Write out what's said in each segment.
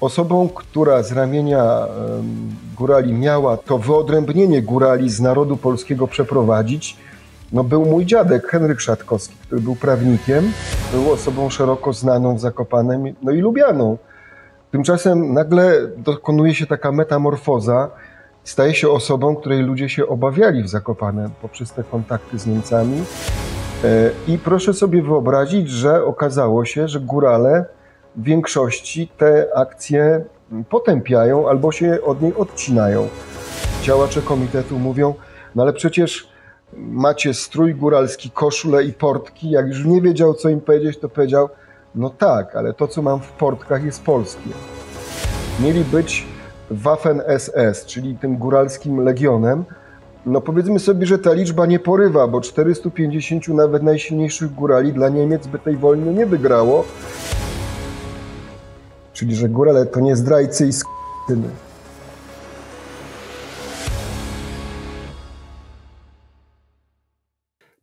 Osobą, która z ramienia górali miała to wyodrębnienie górali z narodu polskiego przeprowadzić, no był mój dziadek Henryk Szatkowski, który był prawnikiem, był osobą szeroko znaną w Zakopanem, no i lubianą. Tymczasem nagle dokonuje się taka metamorfoza, staje się osobą, której ludzie się obawiali w Zakopanem poprzez te kontakty z Niemcami. E, I proszę sobie wyobrazić, że okazało się, że górale większości te akcje potępiają albo się od niej odcinają. Działacze komitetu mówią, no ale przecież macie strój góralski, koszulę i portki. Jak już nie wiedział, co im powiedzieć, to powiedział, no tak, ale to, co mam w portkach, jest polskie. Mieli być Waffen SS, czyli tym góralskim legionem. No powiedzmy sobie, że ta liczba nie porywa, bo 450 nawet najsilniejszych górali dla Niemiec by tej wojny nie wygrało. Czyli, że górale to nie zdrajcy i sk***tyny.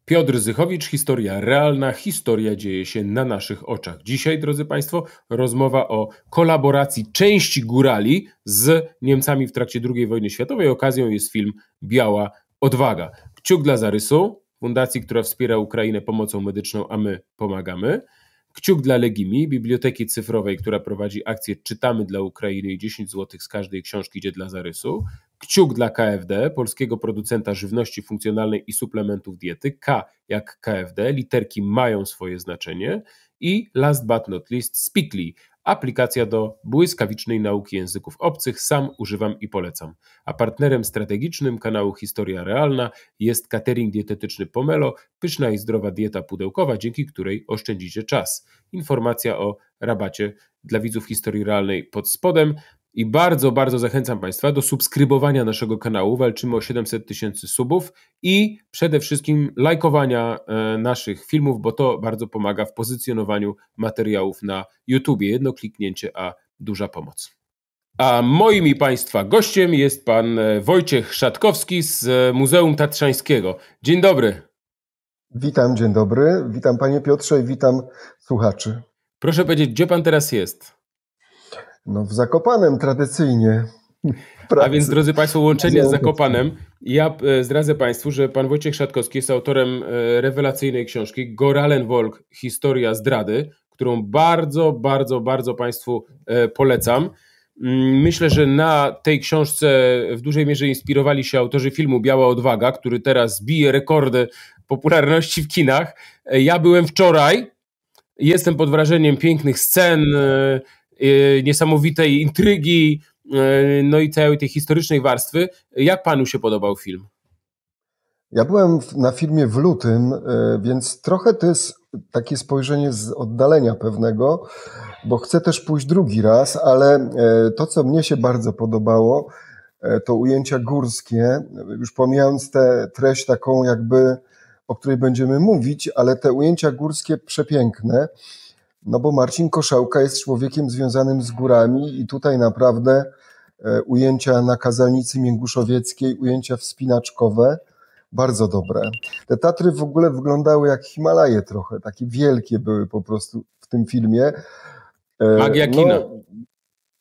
Piotr Zychowicz, historia realna, historia dzieje się na naszych oczach. Dzisiaj, drodzy Państwo, rozmowa o kolaboracji części górali z Niemcami w trakcie II wojny światowej. Okazją jest film Biała Odwaga. Kciuk dla zarysu, fundacji, która wspiera Ukrainę pomocą medyczną, a my pomagamy. Kciuk dla Legimi, biblioteki cyfrowej, która prowadzi akcję Czytamy dla Ukrainy i 10 zł z każdej książki idzie dla zarysu. Kciuk dla KFD, polskiego producenta żywności funkcjonalnej i suplementów diety. K jak KFD, literki mają swoje znaczenie. I last but not least, Speakly, aplikacja do błyskawicznej nauki języków obcych. Sam używam i polecam. A partnerem strategicznym kanału Historia Realna jest catering dietetyczny Pomelo, pyszna i zdrowa dieta pudełkowa, dzięki której oszczędzicie czas. Informacja o rabacie dla widzów Historii Realnej pod spodem. I bardzo, bardzo zachęcam Państwa do subskrybowania naszego kanału. Walczymy o 700 tysięcy subów i przede wszystkim lajkowania e, naszych filmów, bo to bardzo pomaga w pozycjonowaniu materiałów na YouTube. Jedno kliknięcie, a duża pomoc. A moim i Państwa gościem jest pan e, Wojciech Szatkowski z e, Muzeum Tatrzańskiego. Dzień dobry. Witam, dzień dobry. Witam Panie Piotrze i witam słuchaczy. Proszę powiedzieć, gdzie Pan teraz jest? No w Zakopanem tradycyjnie. Pracy. A więc, drodzy Państwo, łączenie z Zakopanem. Ja e, zdradzę Państwu, że pan Wojciech Szatkowski jest autorem e, rewelacyjnej książki Goralen Volk Historia zdrady, którą bardzo, bardzo, bardzo Państwu e, polecam. Mm, myślę, że na tej książce w dużej mierze inspirowali się autorzy filmu Biała Odwaga, który teraz bije rekordy popularności w kinach. Ja byłem wczoraj, jestem pod wrażeniem pięknych scen, niesamowitej intrygi, y, no i całej tej historycznej warstwy. Jak panu się podobał film? Ja byłem na filmie w lutym, y, więc trochę to jest takie spojrzenie z oddalenia pewnego, bo chcę też pójść drugi raz, ale to, co mnie się bardzo podobało, to ujęcia górskie, już pomijając tę treść taką jakby, o której będziemy mówić, ale te ujęcia górskie przepiękne. No bo Marcin Koszałka jest człowiekiem związanym z górami i tutaj naprawdę e, ujęcia na kazalnicy Mięguszowieckiej, ujęcia wspinaczkowe, bardzo dobre. Te Tatry w ogóle wyglądały jak Himalaje trochę, takie wielkie były po prostu w tym filmie. E, magia no, kina.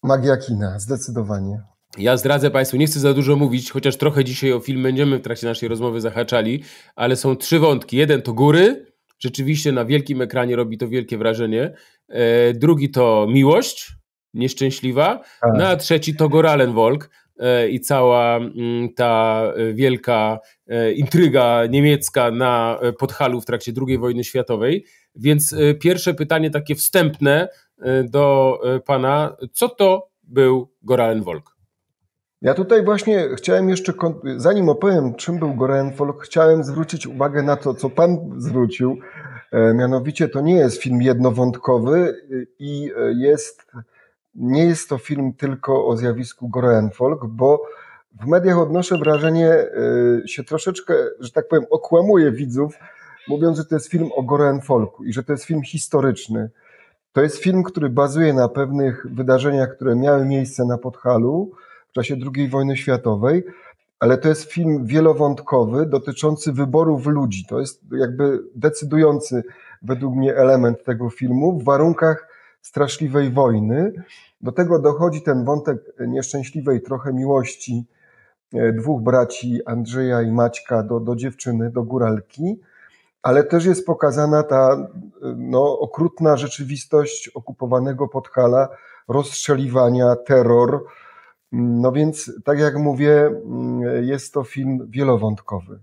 magia kina, zdecydowanie. Ja zdradzę Państwu, nie chcę za dużo mówić, chociaż trochę dzisiaj o film będziemy w trakcie naszej rozmowy zahaczali, ale są trzy wątki. Jeden to góry, Rzeczywiście na wielkim ekranie robi to wielkie wrażenie. E, drugi to miłość, nieszczęśliwa. Tak. No a trzeci to Goralenwolk e, i cała mm, ta wielka e, intryga niemiecka na Podhalu w trakcie II wojny światowej. Więc pierwsze pytanie takie wstępne do pana, co to był Goralenwolk? Ja tutaj właśnie chciałem jeszcze, zanim opowiem, czym był Gorenfolk, chciałem zwrócić uwagę na to, co Pan zwrócił. E, mianowicie to nie jest film jednowątkowy y, i e, jest, nie jest to film tylko o zjawisku Gorenfolk, bo w mediach odnoszę wrażenie, e, się troszeczkę, że tak powiem, okłamuje widzów, mówiąc, że to jest film o Gorenfolku i że to jest film historyczny. To jest film, który bazuje na pewnych wydarzeniach, które miały miejsce na Podhalu, w czasie II wojny światowej, ale to jest film wielowątkowy dotyczący wyborów ludzi. To jest jakby decydujący według mnie element tego filmu w warunkach straszliwej wojny. Do tego dochodzi ten wątek nieszczęśliwej trochę miłości e, dwóch braci, Andrzeja i Maćka, do, do dziewczyny, do góralki, ale też jest pokazana ta no, okrutna rzeczywistość okupowanego Podhala, rozstrzeliwania, terror. No więc, tak jak mówię, jest to film wielowątkowy.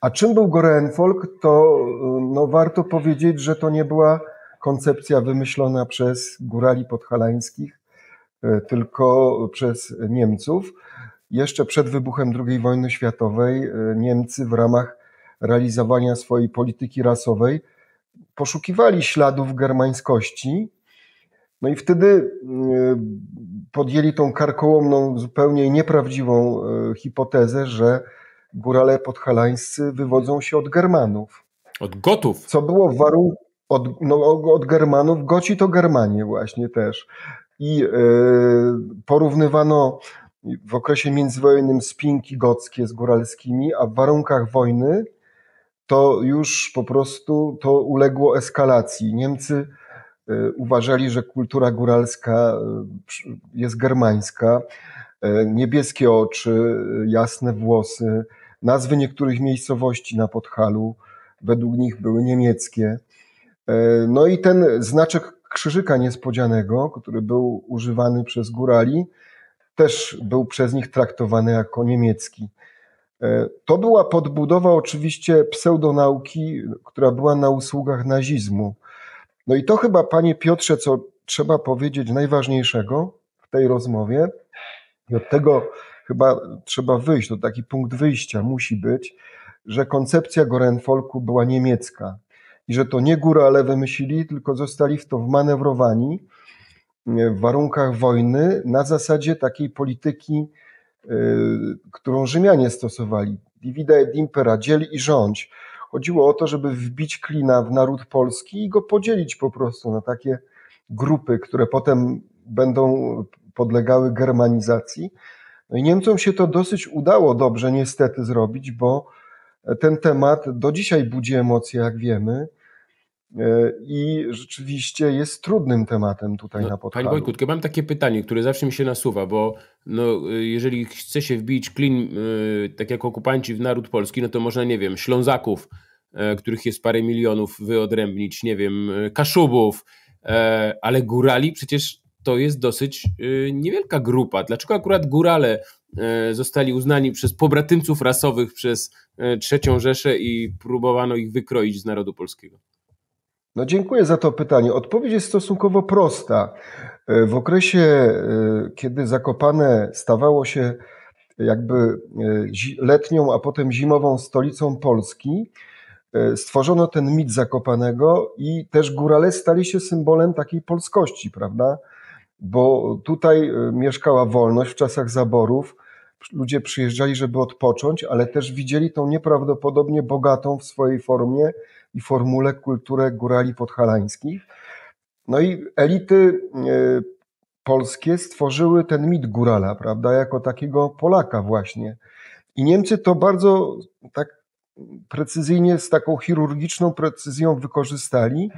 A czym był Gorenfolk, to no, warto powiedzieć, że to nie była koncepcja wymyślona przez górali podhalańskich, e, tylko przez Niemców. Jeszcze przed wybuchem II wojny światowej e, Niemcy w ramach realizowania swojej polityki rasowej poszukiwali śladów germańskości. No i wtedy e, podjęli tą karkołomną, zupełnie nieprawdziwą hipotezę, że górale podhalańscy wywodzą się od Germanów. Od Gotów. Co było warunkiem od, no, od Germanów, Goci to Germanie właśnie też. I y, porównywano w okresie międzywojennym spinki gockie z góralskimi, a w warunkach wojny to już po prostu to uległo eskalacji. Niemcy y, uważali, że kultura góralska y, jest germańska. Niebieskie oczy, jasne włosy, nazwy niektórych miejscowości na Podhalu według nich były niemieckie. No i ten znaczek krzyżyka niespodzianego, który był używany przez górali, też był przez nich traktowany jako niemiecki. To była podbudowa oczywiście pseudonauki, która była na usługach nazizmu. No i to chyba, panie Piotrze, co trzeba powiedzieć najważniejszego w tej rozmowie, i od tego chyba trzeba wyjść, to taki punkt wyjścia musi być, że koncepcja Gorenfolku była niemiecka i że to nie górale wymyślili, tylko zostali w to wmanewrowani e, w warunkach wojny na zasadzie takiej polityki, e, którą Rzymianie stosowali. Divida et impera, dziel i rządź. Chodziło o to, żeby wbić klina w naród polski i go podzielić po prostu na takie grupy, które potem będą podlegały germanizacji. No i Niemcom się to dosyć udało dobrze niestety zrobić, bo ten temat do dzisiaj budzi emocje, jak wiemy. E, i rzeczywiście jest trudnym tematem tutaj no, na Podhalu. Panie Wojtku, mam takie pytanie, które zawsze mi się nasuwa, bo no, jeżeli chce się wbić klin, e, tak jak okupanci w naród polski, no to można, nie wiem, Ślązaków, e, których jest parę milionów, wyodrębnić, nie wiem, Kaszubów, ale Górali przecież to jest dosyć niewielka grupa. Dlaczego akurat Górale zostali uznani przez pobratymców rasowych przez trzecią Rzeszę i próbowano ich wykroić z narodu polskiego? No dziękuję za to pytanie. Odpowiedź jest stosunkowo prosta. E, w okresie, e, kiedy Zakopane stawało się jakby e, letnią, a potem zimową stolicą Polski, stworzono ten mit Zakopanego i też górale stali się symbolem takiej polskości, prawda? Bo tutaj mieszkała wolność w czasach zaborów, ludzie przyjeżdżali, żeby odpocząć, ale też widzieli tą nieprawdopodobnie bogatą w swojej formie i formule kulturę górali podhalańskich. No i elity e, polskie stworzyły ten mit górala, prawda, jako takiego Polaka właśnie. I Niemcy to bardzo tak precyzyjnie, z taką chirurgiczną precyzją wykorzystali.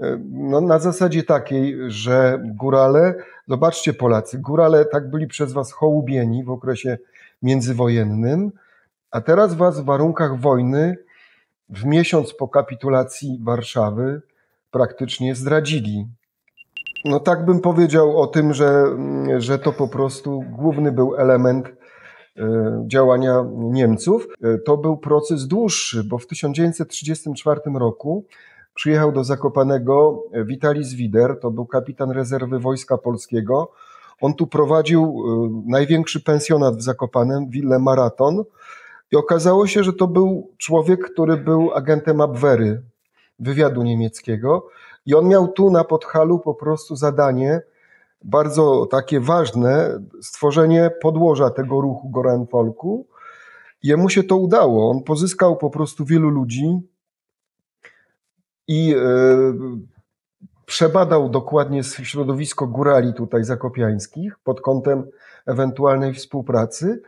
E, no, na zasadzie takiej, że górale, zobaczcie Polacy, górale tak byli przez was hołubieni w okresie międzywojennym, a teraz was w warunkach wojny w miesiąc po kapitulacji Warszawy praktycznie zdradzili. No tak bym powiedział o tym, że, że to po prostu główny był element e, działania Niemców. E, to był proces dłuższy, bo w 1934 roku przyjechał do Zakopanego Witalis Wider, to był kapitan rezerwy Wojska Polskiego. On tu prowadził e, największy pensjonat w Zakopanem, willę Maraton, i okazało się, że to był człowiek, który był agentem Abwehry, wywiadu niemieckiego. I on miał tu na Podhalu po prostu zadanie bardzo takie ważne, stworzenie podłoża tego ruchu Gorenfolku. Jemu się to udało. On pozyskał po prostu wielu ludzi i yy, przebadał dokładnie środowisko górali tutaj zakopiańskich pod kątem ewentualnej współpracy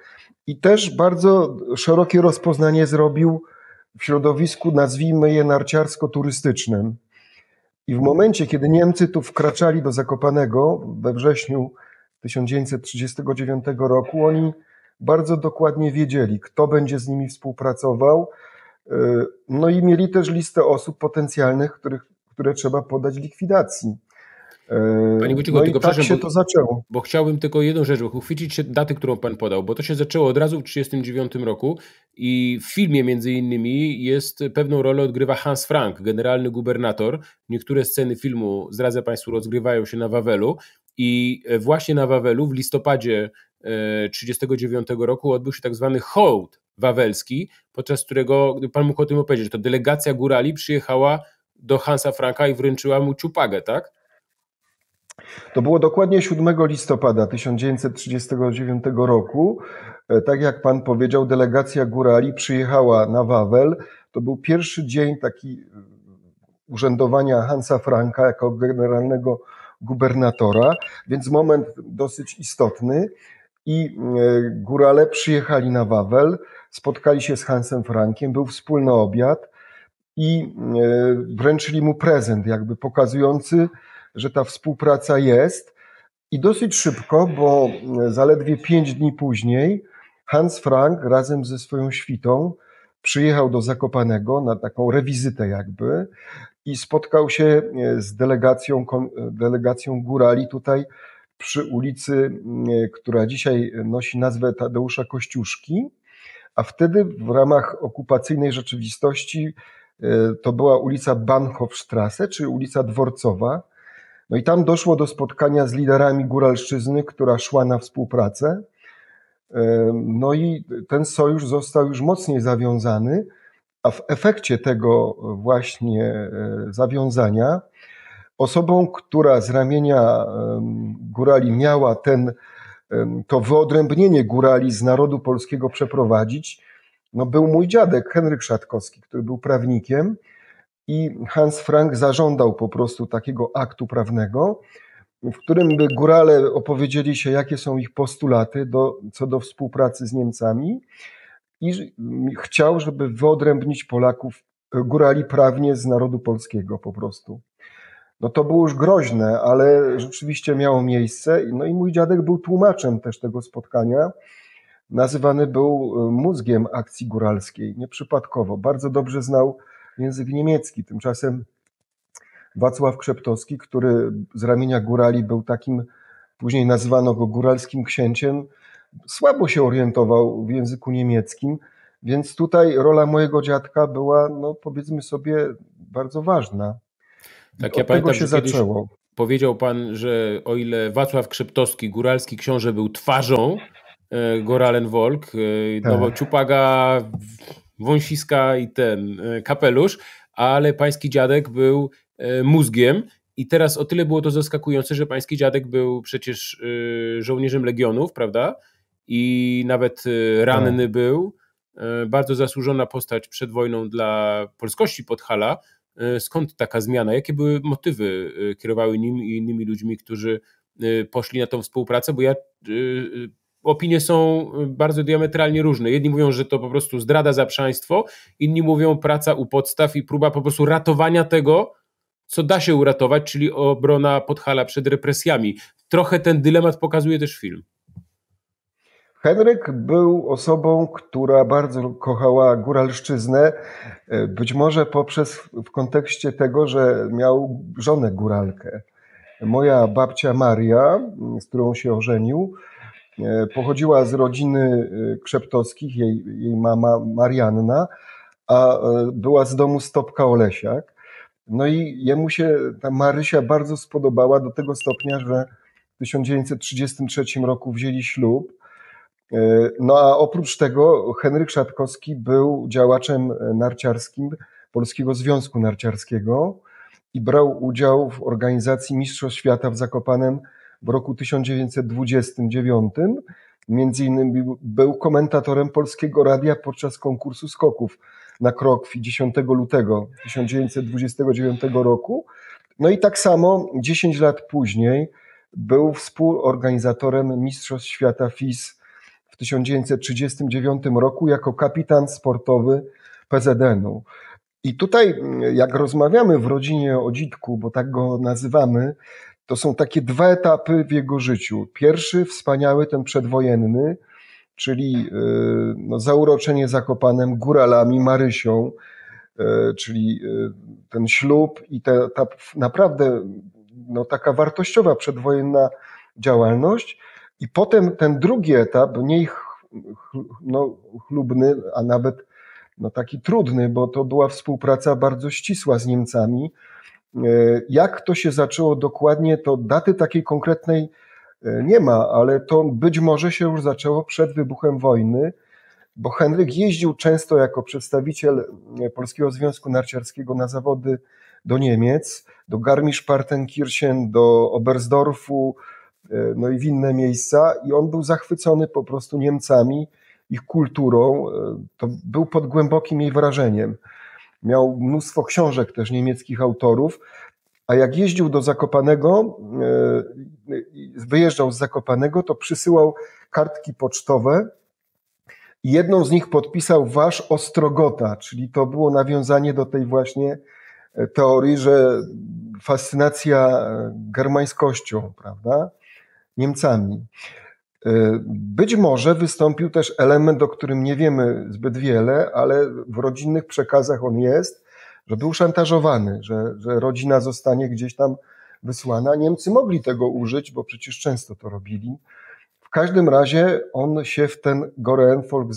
i też bardzo szerokie rozpoznanie zrobił w środowisku, nazwijmy je narciarsko-turystycznym. I w momencie, kiedy Niemcy tu wkraczali do Zakopanego we wrześniu 1939 roku, oni bardzo dokładnie wiedzieli, kto będzie z nimi współpracował. Y, no i mieli też listę osób potencjalnych, których, które trzeba podać likwidacji. Panie Wójciku, no tylko tak się bo, to zaczęło. Bo chciałbym tylko jedną rzecz, bo uchwycić się daty, którą Pan podał, bo to się zaczęło od razu w 1939 roku i w filmie między innymi jest pewną rolę odgrywa Hans Frank, generalny gubernator. Niektóre sceny filmu, zdradzę Państwu, rozgrywają się na Wawelu i właśnie na Wawelu w listopadzie 1939 roku odbył się tak zwany hołd wawelski, podczas którego, Pan mógł o tym opowiedzieć, że to delegacja górali przyjechała do Hansa Franka i wręczyła mu ciupagę, tak? To było dokładnie 7 listopada 1939 roku. E, tak jak pan powiedział, delegacja górali przyjechała na Wawel. To był pierwszy dzień taki e, urzędowania Hansa Franka jako generalnego gubernatora, więc moment dosyć istotny. I e, górale przyjechali na Wawel, spotkali się z Hansem Frankiem, był wspólny obiad i wręczyli mu prezent, jakby pokazujący, że ta współpraca jest. I dosyć szybko, bo zaledwie pięć dni później Hans Frank razem ze swoją świtą przyjechał do Zakopanego na taką rewizytę jakby i spotkał się z delegacją, delegacją górali tutaj przy ulicy, która dzisiaj nosi nazwę Tadeusza Kościuszki, a wtedy w ramach okupacyjnej rzeczywistości e, to była ulica Bahnhofstrasse, czyli ulica Dworcowa, no i tam doszło do spotkania z liderami góralszczyzny, która szła na współpracę. No i ten sojusz został już mocniej zawiązany, a w efekcie tego właśnie e, zawiązania osobą, która z ramienia górali miała ten, to wyodrębnienie górali z narodu polskiego przeprowadzić, no był mój dziadek Henryk Szatkowski, który był prawnikiem i Hans Frank zażądał po prostu takiego aktu prawnego, w którym by górale opowiedzieli się, jakie są ich postulaty do, co do współpracy z Niemcami i chciał, żeby wyodrębnić Polaków, górali prawnie z narodu polskiego po prostu. No to było już groźne, ale rzeczywiście miało miejsce. No i mój dziadek był tłumaczem też tego spotkania. Nazywany był mózgiem akcji góralskiej, nieprzypadkowo. Bardzo dobrze znał język niemiecki. Tymczasem Wacław Krzeptowski, który z ramienia górali był takim, później nazywano go góralskim księciem, słabo się orientował w języku niemieckim, więc tutaj rola mojego dziadka była, no powiedzmy sobie, bardzo ważna. Tak, Od ja pamiętam, się zaczęło. Powiedział pan, że o ile Wacław Krzeptowski, góralski książę, był twarzą e, Goralen Volk, e, no tak. no Ciupaga wąsiska i ten e, kapelusz, ale pański dziadek był e, mózgiem i teraz o tyle było to zaskakujące, że pański dziadek był przecież e, żołnierzem legionów, prawda? I nawet ranny tak. był. Bardzo zasłużona postać przed wojną dla polskości Podhala. Skąd taka zmiana? Jakie były motywy kierowały nim i innymi ludźmi, którzy poszli na tą współpracę? Bo ja opinie są y, bardzo diametralnie różne. Jedni mówią, że to po prostu zdrada za państwo, inni mówią praca u podstaw i próba po prostu ratowania tego, co da się uratować, czyli obrona Podhala przed represjami. Trochę ten dylemat pokazuje też film. Henryk był osobą, która bardzo kochała góralszczyznę, y, być może poprzez w kontekście tego, że miał żonę góralkę. Moja babcia Maria, z którą się ożenił, E, pochodziła z rodziny e, Krzeptowskich, jej, jej mama Marianna, a e, była z domu Stopka Olesiak. No i jemu się ta Marysia bardzo spodobała do tego stopnia, że w 1933 roku wzięli ślub. No a oprócz tego Henryk Szatkowski był działaczem narciarskim Polskiego Związku Narciarskiego i brał udział w organizacji Mistrzostw Świata w Zakopanem w roku 1929. Między innymi był komentatorem Polskiego Radia podczas konkursu skoków na Krokwi 10 lutego 1929 roku. No i tak samo 10 lat później był współorganizatorem Mistrzostw Świata FIS w 1939 roku jako kapitan sportowy PZN-u. I tutaj, jak rozmawiamy w rodzinie o dzitku, bo tak go nazywamy, to są takie dwa etapy w jego życiu. Pierwszy, wspaniały, ten przedwojenny, czyli y, no, zauroczenie Zakopanem, góralami, Marysią, y, czyli y, ten ślub i te, ta naprawdę no, taka wartościowa przedwojenna działalność. I potem ten drugi etap, mniej no, chlubny, a nawet no, taki trudny, bo to była współpraca bardzo ścisła z Niemcami. Jak to się zaczęło dokładnie, to daty takiej konkretnej E, nie ma, ale to być może się już zaczęło przed wybuchem wojny, bo Henryk jeździł często jako przedstawiciel e, Polskiego Związku Narciarskiego na zawody do Niemiec, do Garmisch-Partenkirchen, do Oberstdorfu, e, no i w inne miejsca i on był zachwycony po prostu Niemcami, ich kulturą, to był pod głębokim jej wrażeniem. Miał mnóstwo książek też niemieckich autorów, a jak jeździł do Zakopanego, e, wyjeżdżał z Zakopanego, to przysyłał kartki pocztowe jedną z nich podpisał Wasz Ostrogota, czyli to było nawiązanie do tej właśnie e, teorii, że fascynacja germańskością, prawda, Niemcami. E, być może wystąpił też element, o którym nie wiemy zbyt wiele, ale w rodzinnych przekazach on jest, że był szantażowany, że, że rodzina zostanie gdzieś tam wysłana. Niemcy mogli tego użyć, bo przecież często to robili. W każdym razie on się w ten Gorenfolk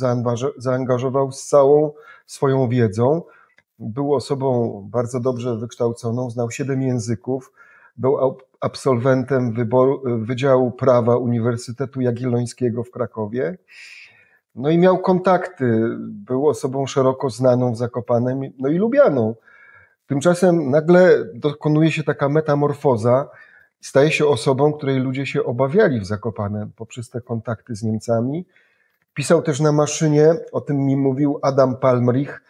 zaangażował z całą swoją wiedzą. Był osobą bardzo dobrze wykształconą, znał siedem języków, był absolwentem wyboru, Wydziału Prawa Uniwersytetu Jagiellońskiego w Krakowie. No i miał kontakty, był osobą szeroko znaną w Zakopanem, no i lubianą. Tymczasem nagle dokonuje się taka metamorfoza, staje się osobą, której ludzie się obawiali w Zakopanem poprzez te kontakty z Niemcami. Pisał też na maszynie, o tym mi mówił Adam Palmrich,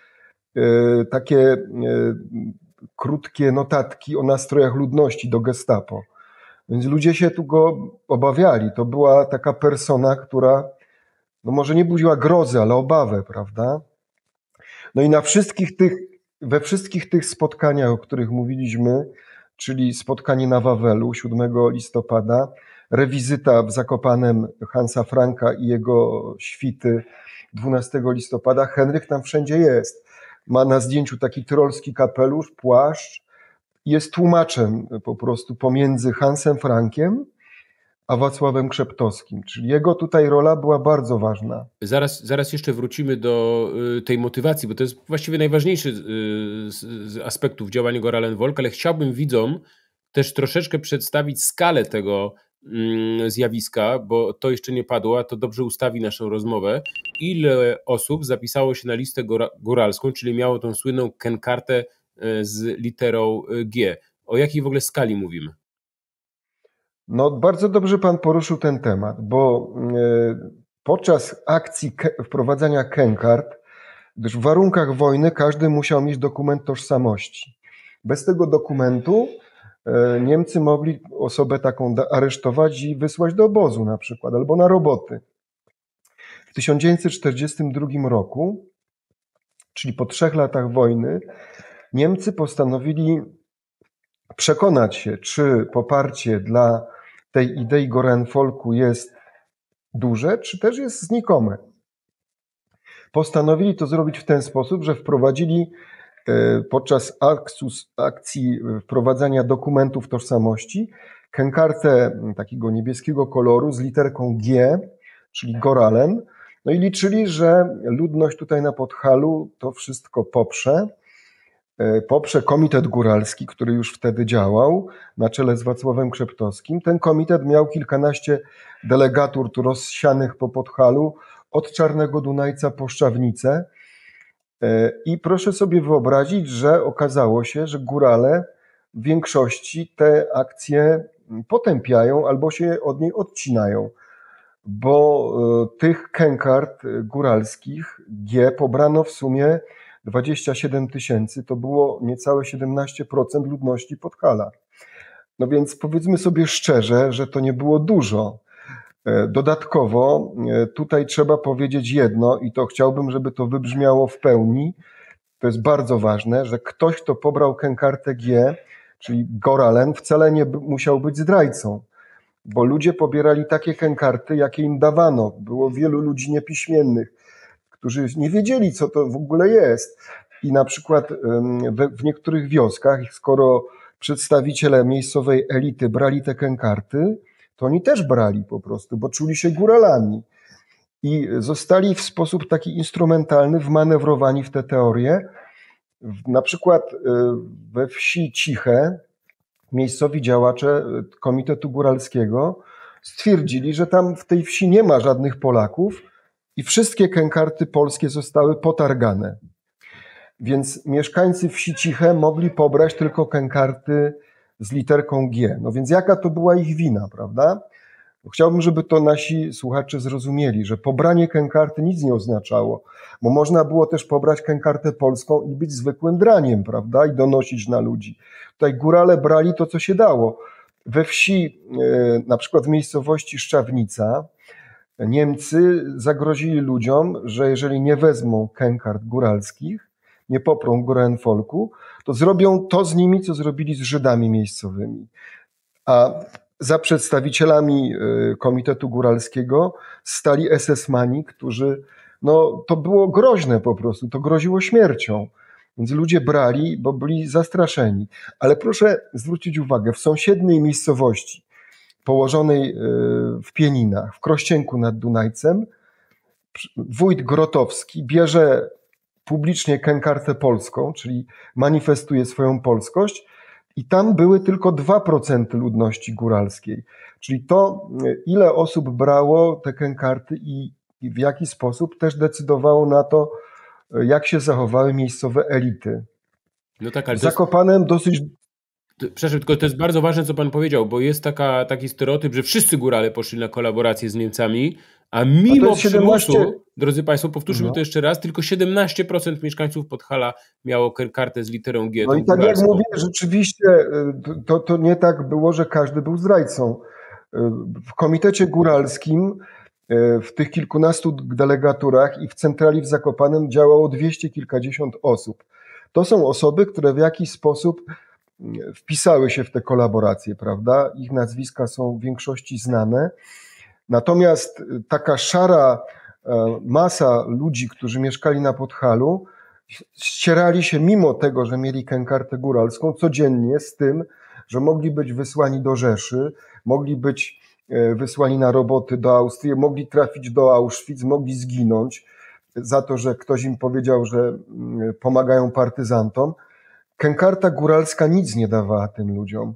e, takie e, krótkie notatki o nastrojach ludności do gestapo. Więc ludzie się tu go obawiali. To była taka persona, która no może nie budziła grozy, ale obawę, prawda? No i na wszystkich tych, we wszystkich tych spotkaniach, o których mówiliśmy, czyli spotkanie na Wawelu 7 listopada, rewizyta w Zakopanem Hansa Franka i jego świty 12 listopada, Henryk tam wszędzie jest. Ma na zdjęciu taki trolski kapelusz, płaszcz, jest tłumaczem po prostu pomiędzy Hansem Frankiem a Wacławem Krzeptowskim, czyli jego tutaj rola była bardzo ważna. Zaraz, zaraz jeszcze wrócimy do y, tej motywacji, bo to jest właściwie najważniejszy y, z aspektów działania Goralen Wolk, ale chciałbym widzom też troszeczkę przedstawić skalę tego zjawiska, bo to jeszcze nie padło, a to dobrze ustawi naszą rozmowę. Ile osób zapisało się na listę góralską, czyli miało tą słynną kenkartę y, z literą G? O jakiej w ogóle skali mówimy? No, bardzo dobrze Pan poruszył ten temat, bo e, podczas akcji wprowadzania Kenkart, gdyż w warunkach wojny każdy musiał mieć dokument tożsamości. Bez tego dokumentu e, Niemcy mogli osobę taką aresztować i wysłać do obozu na przykład, albo na roboty. W 1942 roku, czyli po trzech latach wojny, Niemcy postanowili przekonać się, czy poparcie dla tej idei Gorenfolku jest duże, czy też jest znikome. Postanowili to zrobić w ten sposób, że wprowadzili e, podczas akcji wprowadzania dokumentów tożsamości kękartę takiego niebieskiego koloru z literką G, czyli Goralen. No i liczyli, że ludność tutaj na Podhalu to wszystko poprze E, poprze Komitet Góralski, który już wtedy działał na czele z Wacławem Krzeptowskim. Ten komitet miał kilkanaście delegatur tu rozsianych po Podhalu, od Czarnego Dunajca po Szczawnicę. E, I proszę sobie wyobrazić, że okazało się, że górale w większości te akcje potępiają albo się od niej odcinają, bo e, tych kękart góralskich G pobrano w sumie 27 tysięcy to było niecałe 17% ludności Podhala. No więc powiedzmy sobie szczerze, że to nie było dużo. E, dodatkowo e, tutaj trzeba powiedzieć jedno, i to chciałbym, żeby to wybrzmiało w pełni. to jest bardzo ważne, że ktoś, kto pobrał kękartę G, czyli Goralen, wcale nie musiał być zdrajcą, bo ludzie pobierali takie kękarty, jakie im dawano. Było wielu ludzi niepiśmiennych, którzy nie wiedzieli, co to w ogóle jest. I na przykład w niektórych wioskach, skoro przedstawiciele miejscowej elity brali te kękarty, to oni też brali po prostu, bo czuli się góralami. I zostali w sposób taki instrumentalny wmanewrowani w te teorie. Na przykład y, we wsi Ciche miejscowi działacze Komitetu Góralskiego stwierdzili, że tam w tej wsi nie ma żadnych Polaków i wszystkie kękarty polskie zostały potargane. Więc mieszkańcy wsi Ciche mogli pobrać tylko kękarty z literką G. No więc jaka to była ich wina, prawda? Chciałbym, żeby to nasi słuchacze zrozumieli, że pobranie kękarty nic nie oznaczało, bo można było też pobrać kękartę polską i być zwykłym draniem, prawda, i donosić na ludzi. Tutaj górale brali to, co się dało. We wsi, e, na przykład w miejscowości Szczawnica, Niemcy zagrozili ludziom, że jeżeli nie wezmą kękart góralskich, nie poprą Folku, to zrobią to z nimi, co zrobili z Żydami miejscowymi. A za przedstawicielami y, Komitetu Góralskiego stali SS-mani, którzy, no to było groźne po prostu, to groziło śmiercią. Więc ludzie brali, bo byli zastraszeni. Ale proszę zwrócić uwagę, w sąsiedniej miejscowości, położonej y, w Pieninach, w Krościenku nad Dunajcem, wójt Grotowski bierze publicznie kękartę polską, czyli manifestuje swoją polskość, i tam były tylko 2% ludności góralskiej. Czyli to, ile osób brało te kękarty i, i w jaki sposób, też decydowało na to, jak się zachowały miejscowe elity. No tak, ale Zakopanem jest... dosyć Przepraszam, tylko to jest bardzo ważne, co pan powiedział, bo jest taka, taki stereotyp, że wszyscy górale poszli na kolaborację z Niemcami, a mimo a 17... przymusu, drodzy Państwo, powtórzmy no. to jeszcze raz, tylko 17% mieszkańców Podhala miało kartę z literą G. No i tak jak mówię, rzeczywiście y, to, to nie tak było, że każdy był zdrajcą. Y, w Komitecie Góralskim y, w tych kilkunastu delegaturach i w centrali w Zakopanem działało dwieście kilkadziesiąt osób. To są osoby, które w jakiś sposób wpisały się w te kolaboracje, prawda? Ich nazwiska są w większości znane. Natomiast taka szara e, masa ludzi, którzy mieszkali na Podhalu, ścierali się mimo tego, że mieli kękartę góralską codziennie z tym, że mogli być wysłani do Rzeszy, mogli być e, wysłani na roboty do Austrii, mogli trafić do Auschwitz, mogli zginąć za to, że ktoś im powiedział, że pomagają partyzantom. Kękarta góralska nic nie dawała tym ludziom,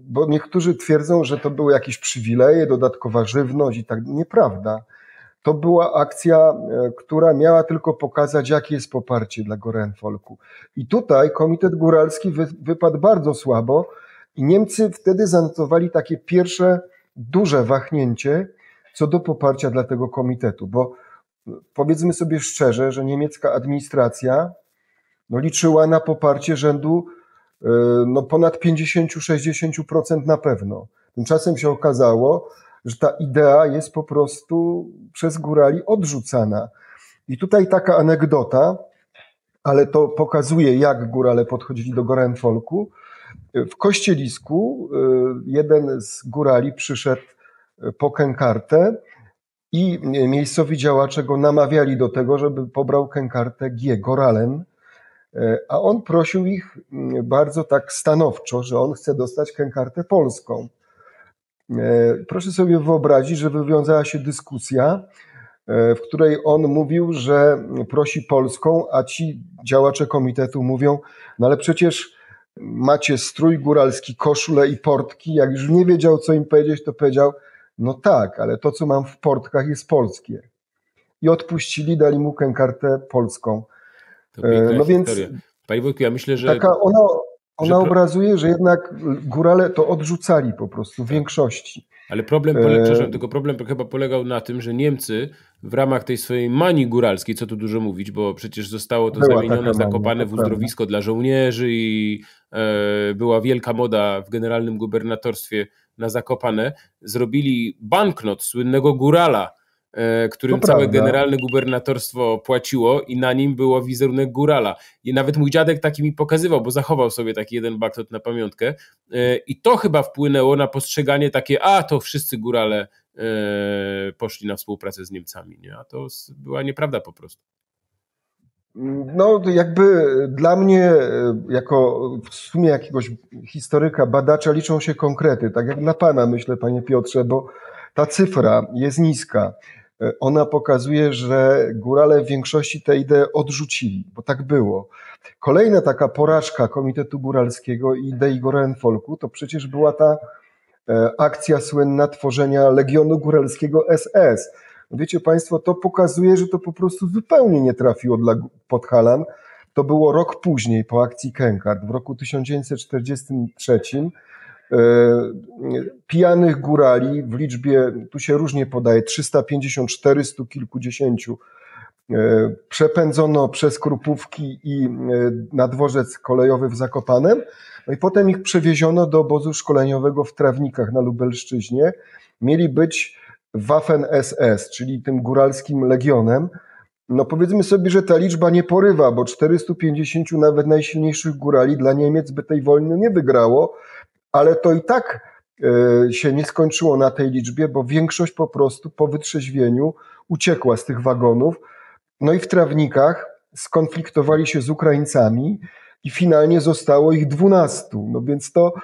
bo niektórzy twierdzą, że to były jakieś przywileje, dodatkowa żywność i tak. Nieprawda. To była akcja, e, która miała tylko pokazać, jakie jest poparcie dla Gorenfolku. I tutaj Komitet Góralski wy, wypadł bardzo słabo i Niemcy wtedy zanotowali takie pierwsze duże wahnięcie co do poparcia dla tego komitetu, bo powiedzmy sobie szczerze, że niemiecka administracja no, liczyła na poparcie rzędu e, no, ponad 50-60% na pewno. Tymczasem się okazało, że ta idea jest po prostu przez górali odrzucana. I tutaj taka anegdota, ale to pokazuje, jak górale podchodzili do Gorenfolku. W kościelisku e, jeden z górali przyszedł po kękartę i miejscowi działacze go namawiali do tego, żeby pobrał kękartę G, Goralen, a on prosił ich mm, bardzo tak stanowczo, że on chce dostać kękartę polską. E, proszę sobie wyobrazić, że wywiązała się dyskusja, e, w której on mówił, że prosi polską, a ci działacze komitetu mówią, no ale przecież macie strój góralski, koszulę i portki. Jak już nie wiedział, co im powiedzieć, to powiedział, no tak, ale to, co mam w portkach, jest polskie. I odpuścili, dali mu kękartę polską. E, no więc Panie Wojtku, ja myślę, że... Taka ona, ona że... obrazuje, że jednak górale to odrzucali po prostu w tak. większości. Ale problem, pole... e... tylko problem chyba polegał na tym, że Niemcy w ramach tej swojej manii góralskiej, co tu dużo mówić, bo przecież zostało to była zamienione, zakopane w uzdrowisko dla żołnierzy i e, była wielka moda w generalnym gubernatorstwie na Zakopane, zrobili banknot słynnego górala, którym to całe prawda. generalne gubernatorstwo płaciło i na nim było wizerunek górala. I nawet mój dziadek taki mi pokazywał, bo zachował sobie taki jeden banknot na pamiątkę e, i to chyba wpłynęło na postrzeganie takie, a to wszyscy górale e, poszli na współpracę z Niemcami, nie? a to była nieprawda po prostu. No, jakby dla mnie, jako w sumie jakiegoś historyka, badacza, liczą się konkrety. Tak jak dla Pana, myślę, Panie Piotrze, bo ta cyfra jest niska. Ona pokazuje, że górale w większości tę ideę odrzucili, bo tak było. Kolejna taka porażka Komitetu Góralskiego i idei Gorenfolku to przecież była ta e, akcja słynna tworzenia Legionu Góralskiego SS Wiecie Państwo, to pokazuje, że to po prostu zupełnie nie trafiło dla Podhalan. To było rok później, po akcji Kękart, w roku 1943. E, pijanych górali w liczbie, tu się różnie podaje, 350, 400, kilkudziesięciu, e, przepędzono przez Krupówki i e, na dworzec kolejowy w Zakopanem. No i potem ich przewieziono do obozu szkoleniowego w Trawnikach na Lubelszczyźnie. Mieli być Waffen SS, czyli tym góralskim legionem, no powiedzmy sobie, że ta liczba nie porywa, bo 450 nawet najsilniejszych górali dla Niemiec by tej wojny nie wygrało, ale to i tak e, się nie skończyło na tej liczbie, bo większość po prostu po wytrzeźwieniu uciekła z tych wagonów. No i w trawnikach skonfliktowali się z Ukraińcami i finalnie zostało ich 12. No więc to,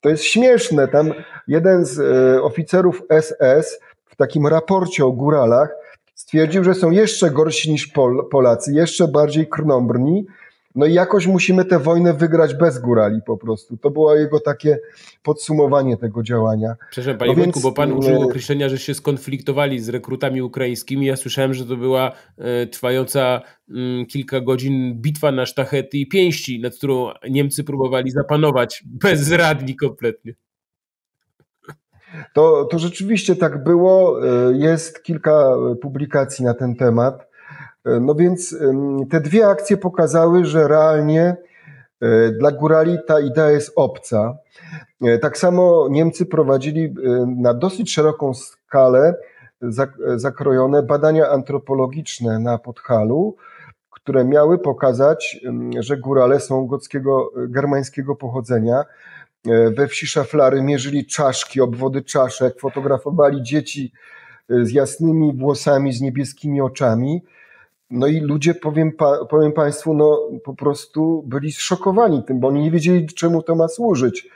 to jest śmieszne. Tam jeden z e, oficerów SS w takim raporcie o góralach stwierdził, że są jeszcze gorsi niż Pol Polacy, jeszcze bardziej krnąbrni. No i jakoś musimy tę wojnę wygrać bez górali po prostu. To było jego takie podsumowanie tego działania. Przepraszam Panie no Wojtku, bo Pan użył określenia, że się skonfliktowali z rekrutami ukraińskimi. Ja słyszałem, że to była e, trwająca mm, kilka godzin bitwa na sztachety i pięści, nad którą Niemcy próbowali zapanować bezradni kompletnie. To, to rzeczywiście tak było. E, jest kilka publikacji na ten temat. E, no więc te dwie akcje pokazały, że realnie e, dla górali ta idea jest obca. Tak samo Niemcy prowadzili na dosyć szeroką skalę zakrojone badania antropologiczne na Podhalu, które miały pokazać, że górale są gockiego, germańskiego pochodzenia. E, we wsi Szaflary mierzyli czaszki, obwody czaszek, fotografowali dzieci e, z jasnymi włosami, z niebieskimi oczami. No i ludzie, powiem, powiem Państwu, no po prostu byli zszokowani tym, bo oni nie wiedzieli, czemu to ma służyć.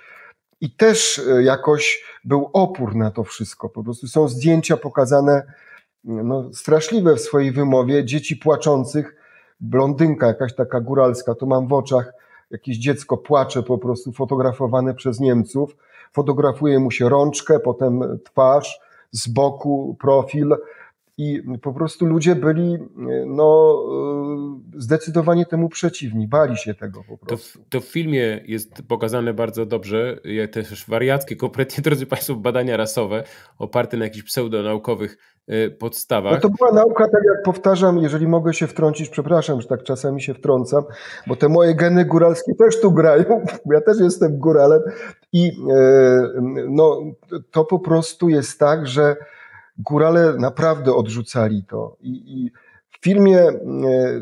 I też e, jakoś był opór na to wszystko. Po prostu są zdjęcia pokazane, no, straszliwe w swojej wymowie, dzieci płaczących, blondynka jakaś taka góralska, to mam w oczach, jakieś dziecko płacze po prostu fotografowane przez Niemców. Fotografuje mu się rączkę, potem twarz, z boku profil i po prostu ludzie byli no, zdecydowanie temu przeciwni, bali się tego po prostu. To, to w filmie jest pokazane bardzo dobrze, też wariackie, kompletnie, drodzy Państwo, badania rasowe oparte na jakichś pseudonaukowych y, podstawach. No to była nauka, tak jak powtarzam, jeżeli mogę się wtrącić, przepraszam, że tak czasami się wtrącam, bo te moje geny góralskie też tu grają, ja też jestem góralem i e, no, to po prostu jest tak, że górale naprawdę odrzucali to. I, I, w filmie, e,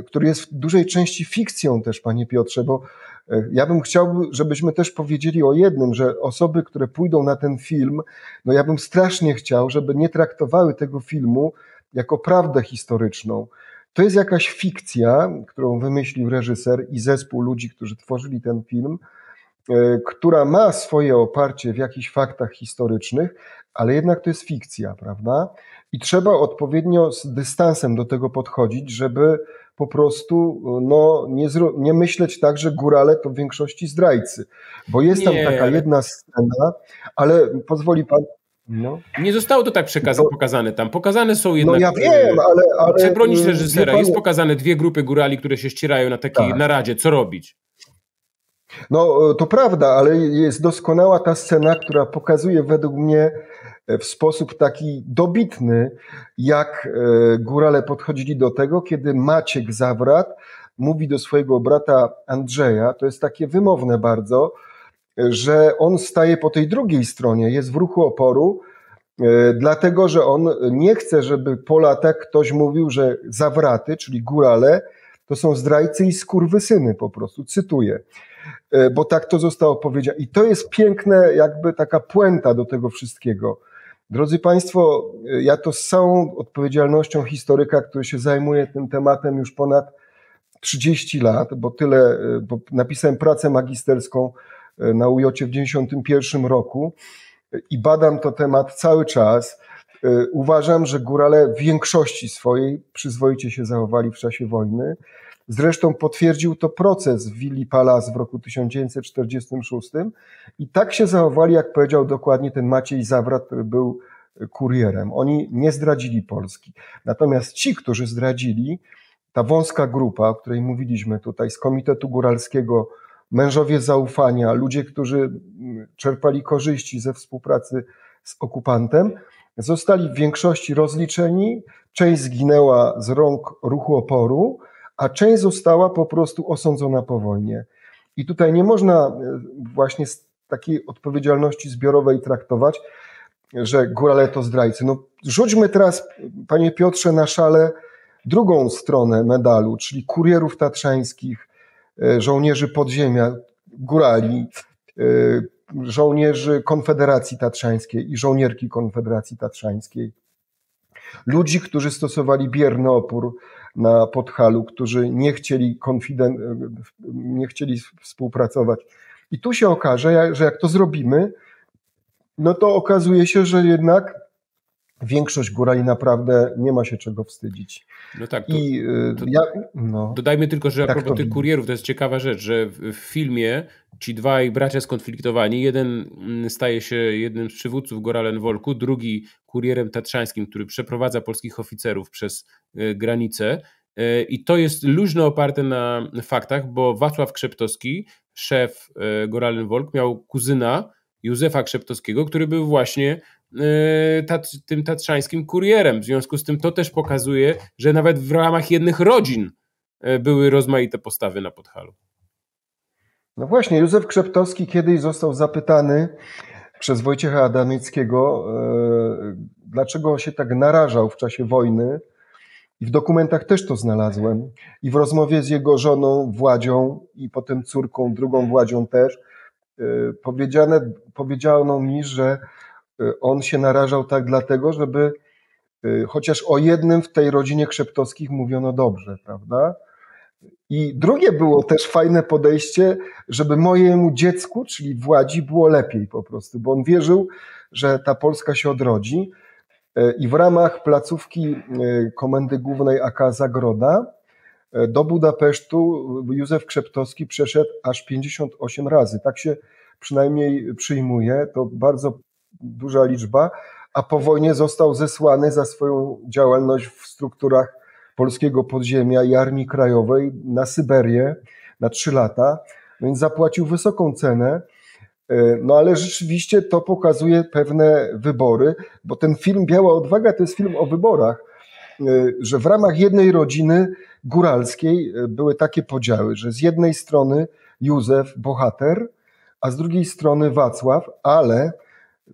który jest w dużej części fikcją też, panie Piotrze, bo e, ja bym chciał, żebyśmy też powiedzieli o jednym, że osoby, które pójdą na ten film, no ja bym strasznie chciał, żeby nie traktowały tego filmu jako prawdę historyczną. To jest jakaś fikcja, którą wymyślił reżyser i zespół ludzi, którzy tworzyli ten film, która ma swoje oparcie w jakichś faktach historycznych, ale jednak to jest fikcja, prawda? I trzeba odpowiednio z dystansem do tego podchodzić, żeby po prostu no, nie, nie myśleć tak, że górale to w większości zdrajcy. Bo jest tam nie. taka jedna scena, ale pozwoli pan, no. Nie zostało to tak przekazane, to, pokazane tam. Pokazane są jednak. No ja wiem, ale. ale chcę bronić reżysera. Jest pokazane dwie grupy górali, które się ścierają na takiej tak. naradzie. Co robić? No to prawda, ale jest doskonała ta scena, która pokazuje według mnie w sposób taki dobitny, jak e, górale podchodzili do tego, kiedy Maciek Zawrat mówi do swojego brata Andrzeja, to jest takie wymowne bardzo, że on staje po tej drugiej stronie, jest w ruchu oporu dlatego że on nie chce, żeby po latach ktoś mówił, że zawraty, czyli górale, to są zdrajcy i skurwysyny po prostu, cytuję. Bo tak to zostało powiedziane. I to jest piękne, jakby taka puenta do tego wszystkiego. Drodzy Państwo, ja to z całą odpowiedzialnością historyka, który się zajmuje tym tematem już ponad 30 lat, bo tyle, bo napisałem pracę magisterską e, na UJ w 91 roku i badam to temat cały czas. E, uważam, że górale w większości swojej przyzwoicie się zachowali w czasie wojny. Zresztą potwierdził to proces w Willi Palace w roku 1946 i tak się zachowali, jak powiedział dokładnie ten Maciej Zawrat, który był kurierem. Oni nie zdradzili Polski. Natomiast ci, którzy zdradzili, ta wąska grupa, o której mówiliśmy tutaj, z Komitetu Góralskiego, mężowie zaufania, ludzie, którzy czerpali korzyści ze współpracy z okupantem, zostali w większości rozliczeni. Część zginęła z rąk ruchu oporu, a część została po prostu osądzona po wojnie. I tutaj nie można e, właśnie takiej odpowiedzialności zbiorowej traktować, że górale to zdrajcy. No, rzućmy teraz, panie Piotrze, na szale drugą stronę medalu, czyli kurierów tatrzańskich, e, żołnierzy podziemia, górali, e, żołnierzy Konfederacji Tatrzańskiej i żołnierki Konfederacji Tatrzańskiej. Ludzi, którzy stosowali bierny opór na Podhalu, którzy nie chcieli, konfiden- nie chcieli współpracować. I tu się okaże, że jak to zrobimy, no to okazuje się, że jednak większość górali naprawdę nie ma się czego wstydzić. No tak. To, I y, to, ja, no, dodajmy tylko, że a tak propos tych kurierów, to jest ciekawa rzecz, że w, filmie ci dwaj bracia skonfliktowani, jeden mm, staje się jednym z przywódców Goralen Wolku, drugi kurierem tatrzańskim, który przeprowadza polskich oficerów przez y, granicę. Y, I to jest luźno oparte na faktach, bo Wacław Krzeptowski, szef Goralen Wolk, miał kuzyna Józefa Krzeptowskiego, który był właśnie E, tat, tym tatrzańskim kurierem. W związku z tym to też pokazuje, że nawet w ramach jednych rodzin e, były rozmaite postawy na Podhalu. No właśnie, Józef Krzeptowski kiedyś został zapytany przez Wojciecha Adamickiego, e, dlaczego się tak narażał w czasie wojny. I w dokumentach też to znalazłem. I w rozmowie z jego żoną Władzią i potem córką, drugą Władzią też, powiedziane, powiedziano mi, że Y, on się narażał tak dlatego, żeby y, chociaż o jednym w tej rodzinie Krzeptowskich mówiono dobrze, prawda? I drugie było też fajne podejście, żeby mojemu dziecku, czyli Władzi, było lepiej po prostu, bo on wierzył, że ta Polska się odrodzi. I w ramach placówki Komendy Głównej AK Zagroda do Budapesztu Józef Krzeptowski przeszedł aż 58 razy. Tak się przynajmniej przyjmuje. To bardzo duża liczba, a po wojnie został zesłany za swoją działalność w strukturach polskiego podziemia i Armii Krajowej na Syberię na trzy lata, więc zapłacił wysoką cenę. E, no ale rzeczywiście to pokazuje pewne wybory, bo ten film Biała Odwaga to jest film o wyborach, e, że w ramach jednej rodziny góralskiej e, były takie podziały, że z jednej strony Józef, bohater, a z drugiej strony Wacław, ale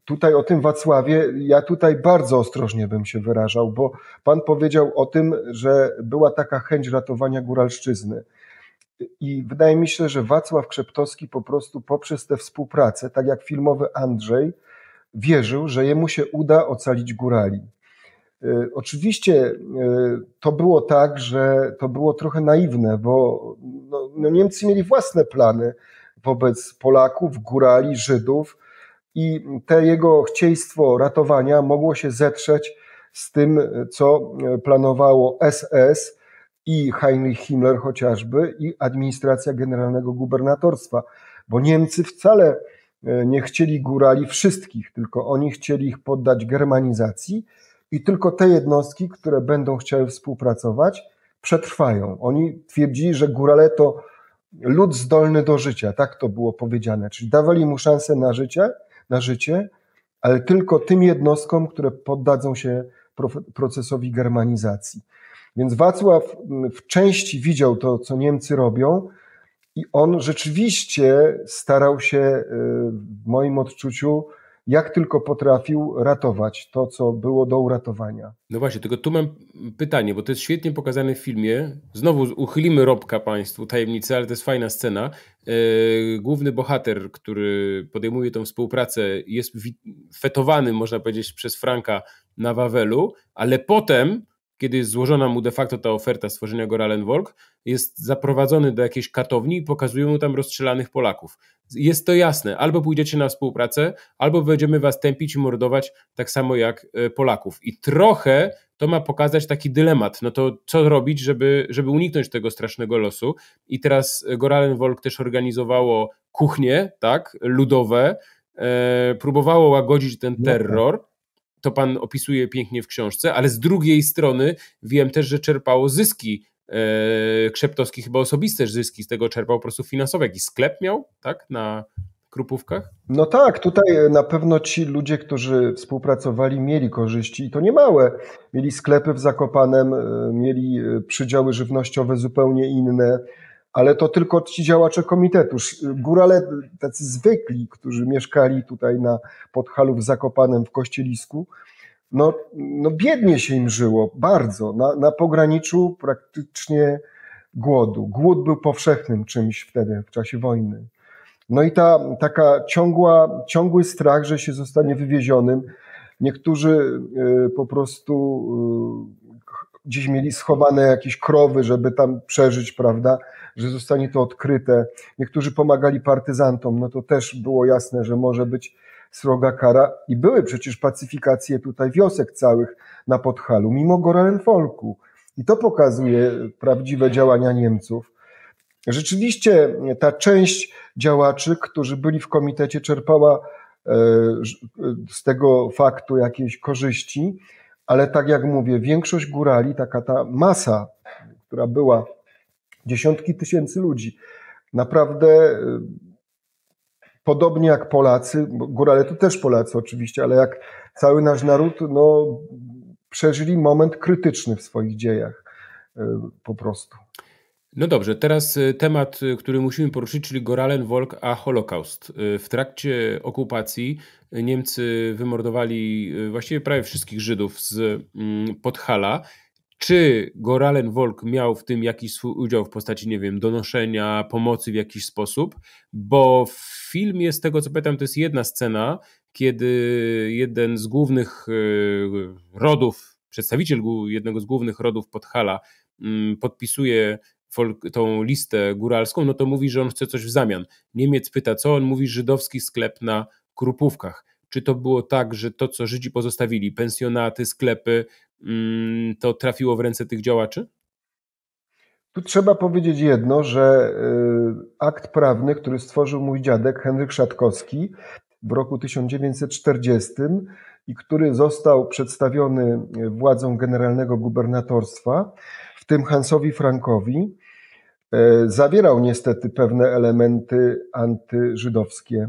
tutaj o tym Wacławie, ja tutaj bardzo ostrożnie bym się wyrażał, bo pan powiedział o tym, że była taka chęć ratowania góralszczyzny. I wydaje mi się, że Wacław Krzeptowski po prostu poprzez tę współpracę, tak jak filmowy Andrzej, wierzył, że jemu się uda ocalić górali. E, oczywiście e, to było tak, że to było trochę naiwne, bo no, no Niemcy mieli własne plany wobec Polaków, górali, Żydów, i te jego chcieństwo ratowania mogło się zetrzeć z tym, co planowało SS i Heinrich Himmler chociażby i administracja generalnego gubernatorstwa, bo Niemcy wcale e, nie chcieli górali wszystkich, tylko oni chcieli ich poddać germanizacji i tylko te jednostki, które będą chciały współpracować, przetrwają. Oni twierdzili, że górale to lud zdolny do życia, tak to było powiedziane, czyli dawali mu szansę na życie, na życie, ale tylko tym jednostkom, które poddadzą się procesowi germanizacji. Więc Wacław w części widział to, co Niemcy robią, i on rzeczywiście starał się, y, w moim odczuciu, jak tylko potrafił ratować to, co było do uratowania. No właśnie, tylko tu mam pytanie, bo to jest świetnie pokazane w filmie. Znowu uchylimy Robka Państwu, tajemnicę, ale to jest fajna scena. E, główny bohater, który podejmuje tą współpracę, jest fetowany, można powiedzieć, przez Franka na Wawelu, ale potem kiedy jest złożona mu de facto ta oferta stworzenia Goralen-Volk, jest zaprowadzony do jakiejś katowni i pokazują mu tam rozstrzelanych Polaków. Jest to jasne, albo pójdziecie na współpracę, albo będziemy was tępić i mordować tak samo jak e, Polaków. I trochę to ma pokazać taki dylemat, no to co robić, żeby, żeby uniknąć tego strasznego losu. I teraz Goralen-Volk też organizowało kuchnie, tak, ludowe, e, próbowało łagodzić ten no tak. terror, to pan opisuje pięknie w książce, ale z drugiej strony wiem też, że czerpało zyski e, Krzeptowski chyba osobiste zyski z tego czerpał po prostu finansowe. Jakiś sklep miał, tak, na Krupówkach? No tak, tutaj na pewno ci ludzie, którzy współpracowali, mieli korzyści i to niemałe. Mieli sklepy w Zakopanem, e, mieli e, przydziały żywnościowe zupełnie inne, ale to tylko ci działacze komitetu. Górale tacy zwykli, którzy mieszkali tutaj na Podhalu w Zakopanem w Kościelisku, no, no biednie się im żyło, bardzo, na, na pograniczu praktycznie głodu. Głód był powszechnym czymś wtedy, w czasie wojny. No i ta taka ciągła, ciągły strach, że się zostanie wywiezionym. Niektórzy y, po prostu y, gdzieś mieli schowane jakieś krowy, żeby tam przeżyć, prawda? że zostanie to odkryte. Niektórzy pomagali partyzantom, no to też było jasne, że może być sroga kara i były przecież pacyfikacje tutaj wiosek całych na Podhalu, mimo Gorenfolku. I to pokazuje prawdziwe działania Niemców. Rzeczywiście ta część działaczy, którzy byli w komitecie, czerpała e, z tego faktu jakieś korzyści, ale tak jak mówię, większość górali, taka ta masa, która była dziesiątki tysięcy ludzi. Naprawdę y, podobnie jak Polacy, górale to też Polacy oczywiście, ale jak cały nasz naród, no, przeżyli moment krytyczny w swoich dziejach y, po prostu. No dobrze, teraz y, temat, który musimy poruszyć, czyli Goralen, Volk a Holokaust. W trakcie okupacji Niemcy wymordowali właściwie prawie wszystkich Żydów z mm, Podhala. Czy Goralen Volk miał w tym jakiś swój udział w postaci, nie wiem, donoszenia, pomocy w jakiś sposób? Bo w filmie, z tego co pamiętam, to jest jedna scena, kiedy jeden z głównych rodów, przedstawiciel jednego z głównych rodów Podhala mm, podpisuje tą listę góralską, no to mówi, że on chce coś w zamian. Niemiec pyta co, on mówi żydowski sklep na Krupówkach. Czy to było tak, że to, co Żydzi pozostawili, pensjonaty, sklepy, mm, to trafiło w ręce tych działaczy? Tu trzeba powiedzieć jedno, że y, akt prawny, który stworzył mój dziadek Henryk Szatkowski w roku 1940 i który został przedstawiony władzom generalnego gubernatorstwa, w tym Hansowi Frankowi, zawierał niestety pewne elementy antyżydowskie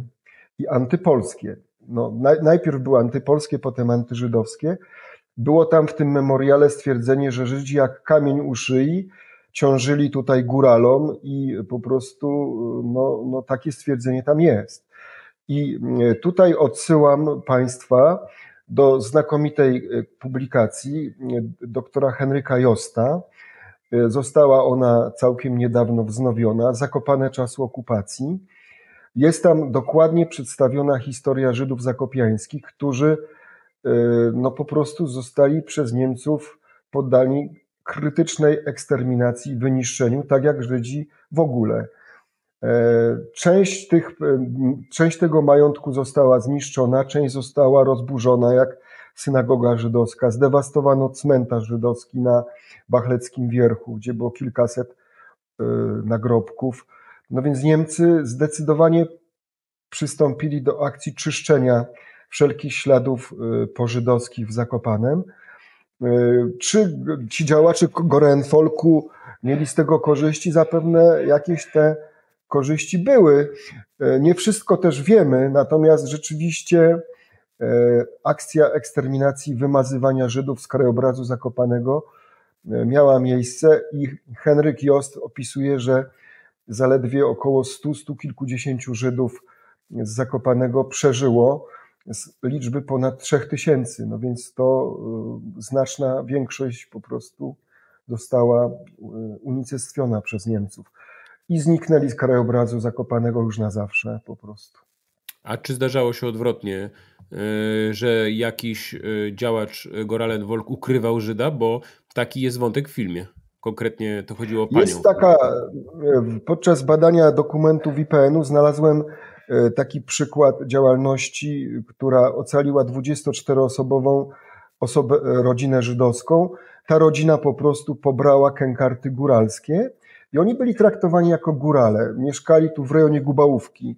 i antypolskie no, najpierw było antypolskie, potem antyżydowskie. Było tam w tym memoriale stwierdzenie, że Żydzi jak kamień u szyi ciążyli tutaj góralom i po prostu no, no takie stwierdzenie tam jest. I e, tutaj odsyłam Państwa do znakomitej e, publikacji e, doktora Henryka Josta. Została ona całkiem niedawno wznowiona, Zakopane czasu okupacji jest tam dokładnie przedstawiona historia Żydów zakopiańskich, którzy e, no po prostu zostali przez Niemców poddani krytycznej eksterminacji wyniszczeniu, tak jak Żydzi w ogóle. E, część, tych, e, część tego majątku została zniszczona, część została rozburzona, jak synagoga żydowska. Zdewastowano cmentarz żydowski na Bachleckim Wierchu, gdzie było kilkaset nagrobków. No więc Niemcy zdecydowanie przystąpili do akcji czyszczenia wszelkich śladów y, pożydowskich w Zakopanem. Y, czy ci działacze Gorenfolku mieli z tego korzyści? Zapewne jakieś te korzyści były. Y, nie wszystko też wiemy, natomiast rzeczywiście akcja eksterminacji, wymazywania Żydów z krajobrazu Zakopanego miała miejsce i Henryk Jost opisuje, że zaledwie około stu, stu kilkudziesięciu Żydów z Zakopanego przeżyło, z liczby ponad 3000, no więc to znaczna większość po prostu została unicestwiona przez Niemców i zniknęli z krajobrazu Zakopanego już na zawsze po prostu. A czy zdarzało się odwrotnie, że jakiś y, działacz Goralen Wolk ukrywał Żyda, bo taki jest wątek w filmie. Konkretnie to chodziło o panią. Jest taka, y, podczas badania dokumentów IPN-u znalazłem taki przykład działalności, która ocaliła 24-osobową osobę, rodzinę żydowską. Ta rodzina po prostu pobrała kękarty góralskie i oni byli traktowani jako górale. Mieszkali tu w rejonie Gubałówki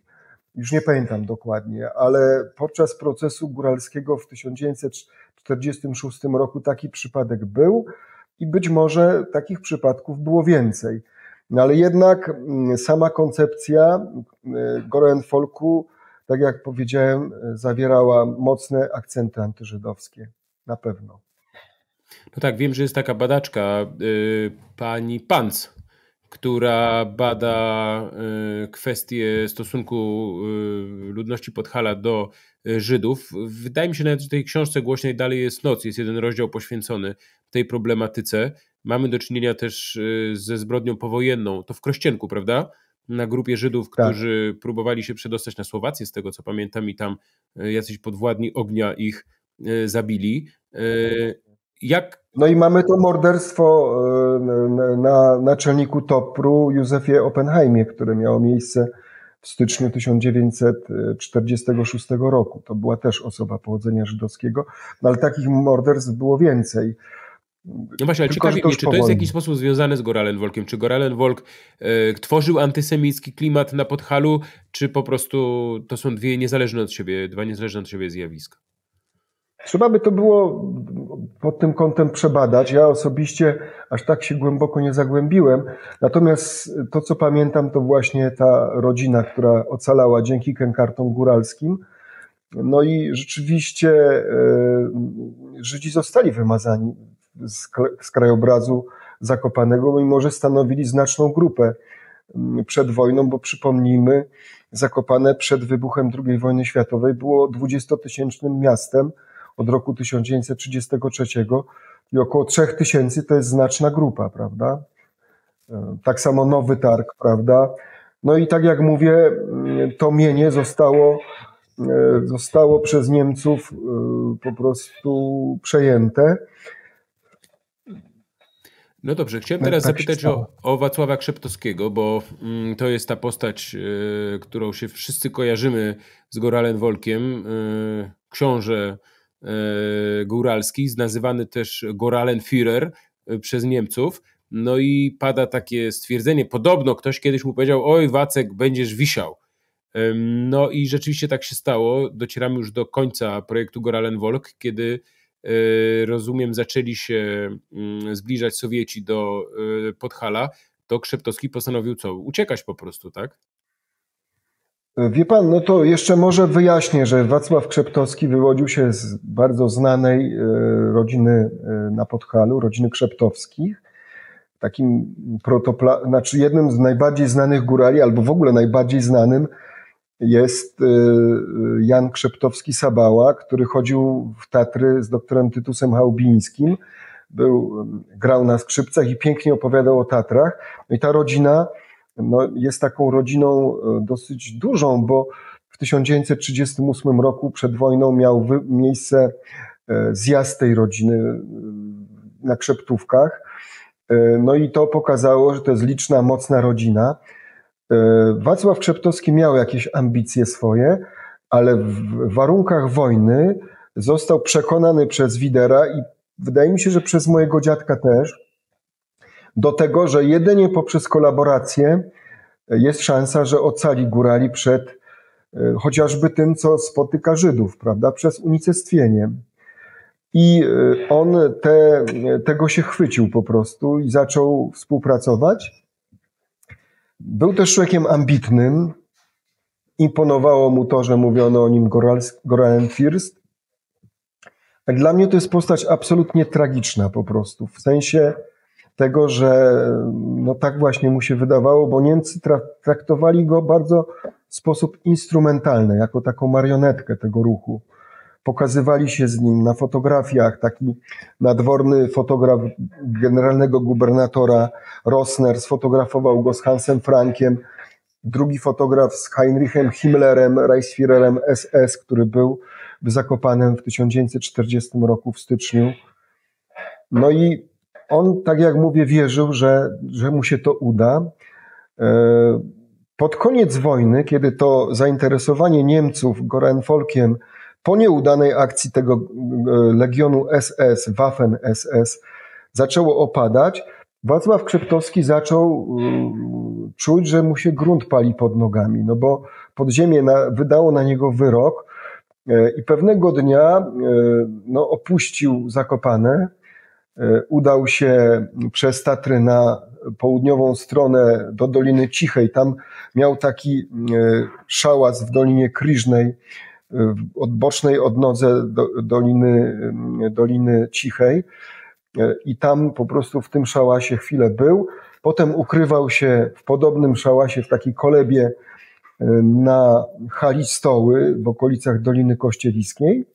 już nie pamiętam dokładnie, ale podczas procesu góralskiego w 1946 roku taki przypadek był i być może takich przypadków było więcej. No ale jednak mm, sama koncepcja y, Goren Folku, tak jak powiedziałem, zawierała mocne akcenty antyżydowskie. Na pewno. No tak, wiem, że jest taka badaczka, yy, pani Panc, która bada y, kwestię stosunku y, ludności Podhala do y, Żydów. Wydaje mi się nawet, że w tej książce głośnej dalej jest noc, jest jeden rozdział poświęcony tej problematyce. Mamy do czynienia też ze zbrodnią powojenną, to w Krościenku, prawda? Na grupie Żydów, tak. którzy próbowali się przedostać na Słowację, z tego co pamiętam, i tam jacyś podwładni ognia ich zabili. Jak... No i mamy to morderstwo e, na naczelniku TOPR-u Józefie Oppenheimie, które miało miejsce w styczniu 1946 roku. To była też osoba pochodzenia żydowskiego, no ale takich morderstw było więcej. No właśnie, ale ciekawi mnie, czy to jest w jakiś sposób związane z Goralen Wolkiem? Czy Goralen Wolk e, tworzył antysemicki klimat na Podhalu, czy po prostu to są dwie niezależne od siebie, dwa niezależne od siebie zjawiska? Trzeba by to było pod tym kątem przebadać. Ja osobiście aż tak się głęboko nie zagłębiłem. Natomiast to, co pamiętam, to właśnie ta rodzina, która ocalała dzięki kękartom góralskim. No i rzeczywiście e, Żydzi zostali wymazani z krajobrazu Zakopanego, mimo że stanowili znaczną grupę przed wojną, bo przypomnijmy, Zakopane przed wybuchem II wojny światowej było dwudziestotysięcznym miastem, od roku 1933 i około 3000 to jest znaczna grupa, prawda? E, tak samo Nowy Targ, prawda? No i tak jak mówię, to mienie zostało, e, zostało przez Niemców e, po prostu przejęte. No dobrze, chciałem teraz tak zapytać o, o, Wacława Krzeptowskiego, bo mm, to jest ta postać, y, którą się wszyscy kojarzymy z Goralen Wolkiem, y, książę góralski, nazywany też Goralenführer e, przez Niemców. No i pada takie stwierdzenie, podobno ktoś kiedyś mu powiedział, oj Wacek, będziesz wisiał. No i rzeczywiście tak się stało. Docieramy już do końca projektu Goralen Volk, kiedy e, rozumiem zaczęli się mm, zbliżać Sowieci do Podhala, to Krzeptowski postanowił co? Uciekać po prostu, tak? Wie pan, no to jeszcze może wyjaśnię, że Wacław Krzeptowski wywodził się z bardzo znanej e, rodziny e, na Podhalu, rodziny Krzeptowskich. Takim protopla, znaczy jednym z najbardziej znanych górali, albo w ogóle najbardziej znanym jest e, Jan Krzeptowski-Sabała, który chodził w Tatry z doktorem Tytusem Chałubińskim. Był, grał na skrzypcach i pięknie opowiadał o Tatrach. No i ta rodzina no, jest taką rodziną e, dosyć dużą, bo w 1938 roku przed wojną miał miejsce e, zjazd tej rodziny e, na Krzeptówkach. No i to pokazało, że to jest liczna, mocna rodzina. Wacław Krzeptowski miał jakieś ambicje swoje, ale w warunkach wojny został przekonany przez Widera i wydaje mi się, że przez mojego dziadka też, do tego, że jedynie poprzez kolaborację jest szansa, że ocali górali przed e, chociażby tym, co spotyka Żydów, prawda, przez unicestwienie. I e, on te, tego się chwycił po prostu i zaczął współpracować. Był też człowiekiem ambitnym. Imponowało mu to, że mówiono o nim Goralen First. Dla mnie to jest postać absolutnie tragiczna po prostu. W sensie, tego, że no tak właśnie mu się wydawało, bo Niemcy traktowali go bardzo w sposób instrumentalny, jako taką marionetkę tego ruchu. pokazywali się z nim na fotografiach. Taki nadworny fotograf generalnego gubernatora Rosner sfotografował go z Hansem Frankiem. Drugi fotograf z Heinrichem Himmlerem, Reichsführerem SS, który był w Zakopanem w 1940 roku w styczniu. No i on, tak jak mówię, wierzył, że, że mu się to uda. E, pod koniec wojny, kiedy to zainteresowanie Niemców Gorenfolkiem po nieudanej akcji tego e, legionu SS, Waffen SS, zaczęło opadać, Wacław Krzeptowski zaczął e, czuć, że mu się grunt pali pod nogami, no bo podziemie na, wydało na niego wyrok i pewnego dnia no, opuścił Zakopane, udał się przez Tatry na południową stronę do Doliny Cichej. Tam miał taki e, szałas w Dolinie Kryżnej, e, odbocznej odnodze do, Doliny, e, Doliny Cichej. I tam po prostu w tym szałasie chwilę był. Potem ukrywał się w podobnym szałasie, w takiej kolebie na hali stoły w okolicach Doliny Kościeliskiej.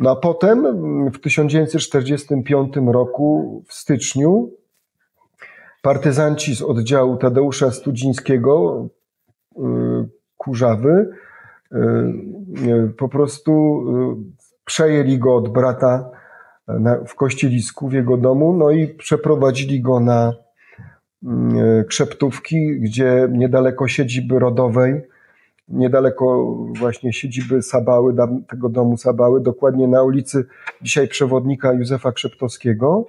No a potem w 1945 roku, w styczniu, Partyzanci z oddziału Tadeusza Studzińskiego, y, Kurzawy, y, y, po prostu przejęli go od brata w kościelisku w jego domu, no i przeprowadzili go na Krzeptówki, gdzie niedaleko siedziby rodowej, niedaleko właśnie siedziby Sabały, tego domu Sabały, dokładnie na ulicy dzisiaj przewodnika Józefa Krzeptowskiego,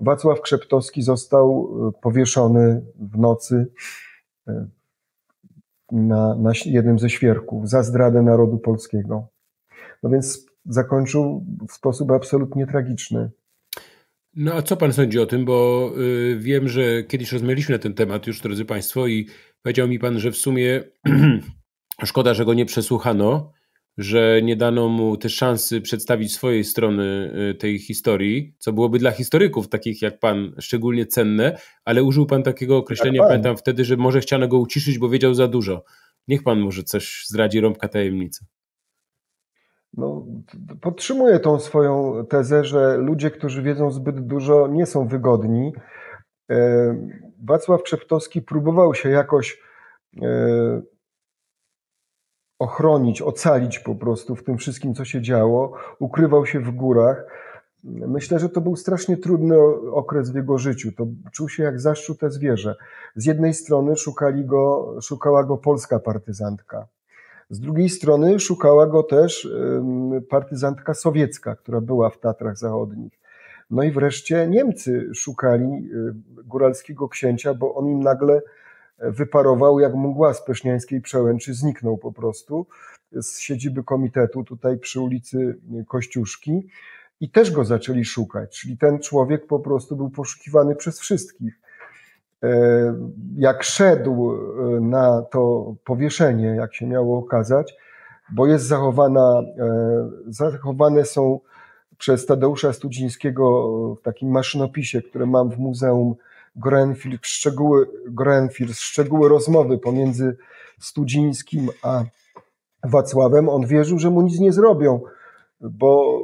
Wacław Krzeptowski został e, powieszony w nocy e, na, na jednym ze świerków za zdradę narodu polskiego. No więc zakończył w sposób absolutnie tragiczny. No a co pan sądzi o tym? Bo y, wiem, że kiedyś rozmawialiśmy na ten temat już, drodzy państwo, i powiedział mi pan, że w sumie szkoda, że go nie przesłuchano, że nie dano mu też szansy przedstawić swojej strony y, tej historii, co byłoby dla historyków takich jak pan szczególnie cenne, ale użył pan takiego określenia, tak, pamiętam wtedy, że może chciano go uciszyć, bo wiedział za dużo. Niech pan może coś zdradzi rąbka tajemnicy. No, podtrzymuję tą swoją tezę, że ludzie, którzy wiedzą zbyt dużo, nie są wygodni. E, Wacław Krzeptowski próbował się jakoś e, ochronić, ocalić po prostu w tym wszystkim, co się działo. Ukrywał się w górach. Myślę, że to był strasznie trudny okres w jego życiu. To czuł się jak zaszczute zwierzę. Z jednej strony szukali go, szukała go polska partyzantka. Z drugiej strony szukała go też partyzantka sowiecka, która była w Tatrach Zachodnich. No i wreszcie Niemcy szukali góralskiego księcia, bo on im nagle wyparował jak mgła z Peszniańskiej Przełęczy, zniknął po prostu z siedziby komitetu tutaj przy ulicy Kościuszki i też go zaczęli szukać. Czyli ten człowiek po prostu był poszukiwany przez wszystkich. E, jak szedł e, na to powieszenie, jak się miało okazać, bo jest zachowana, e, zachowane są przez Tadeusza Studzińskiego w takim maszynopisie, które mam w muzeum Grenfell, szczegóły, Grenfell, szczegóły rozmowy pomiędzy Studzińskim a Wacławem, on wierzył, że mu nic nie zrobią, bo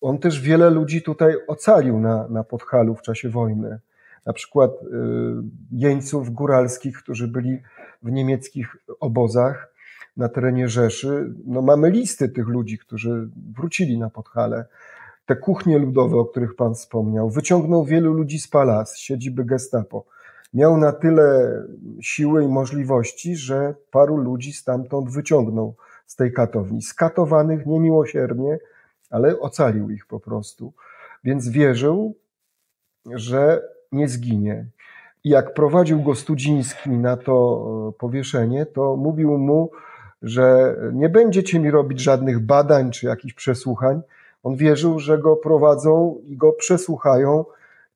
on też wiele ludzi tutaj ocalił na, na Podhalu w czasie wojny. Na przykład y, jeńców góralskich, którzy byli w niemieckich obozach na terenie Rzeszy. No, mamy listy tych ludzi, którzy wrócili na Podhale te kuchnie ludowe, o których Pan wspomniał, wyciągnął wielu ludzi z Palas, siedziby Gestapo. Miał na tyle siły i możliwości, że paru ludzi stamtąd wyciągnął z tej katowni. Skatowanych niemiłosiernie, ale ocalił ich po prostu. Więc wierzył, że nie zginie. I jak prowadził go Studziński na to e, powieszenie, to mówił mu, że nie będziecie mi robić żadnych badań czy jakichś przesłuchań, on wierzył, że go prowadzą i go przesłuchają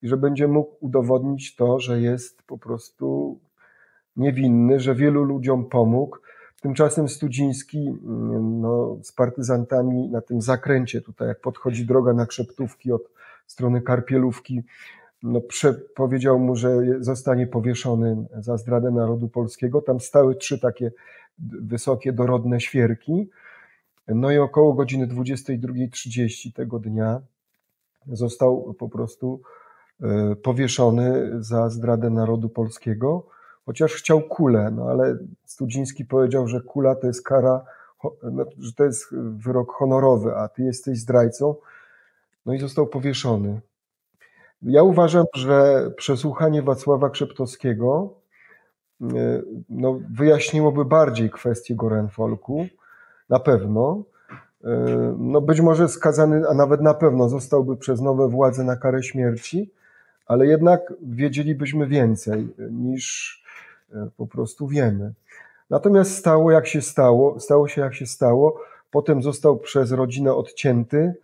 i że będzie mógł udowodnić to, że jest po prostu niewinny, że wielu ludziom pomógł. Tymczasem Studziński mm, no, z partyzantami na tym zakręcie, tutaj jak podchodzi droga na Krzeptówki od strony Karpielówki, no, powiedział mu, że zostanie powieszony za zdradę narodu polskiego. Tam stały trzy takie wysokie, dorodne świerki. No i około godziny 22.30 tego dnia został po prostu e, powieszony za zdradę narodu polskiego, chociaż chciał kulę, no ale Studziński powiedział, że kula to jest kara, no, że to jest wyrok honorowy, a ty jesteś zdrajcą, no i został powieszony. Ja uważam, że przesłuchanie Wacława Krzeptowskiego e, no, wyjaśniłoby bardziej kwestię Gorenfolku, na pewno. E, no być może skazany, a nawet na pewno zostałby przez nowe władze na karę śmierci, ale jednak wiedzielibyśmy więcej niż e, po prostu wiemy. Natomiast stało jak się stało, stało się jak się stało. Potem został przez rodzinę odcięty,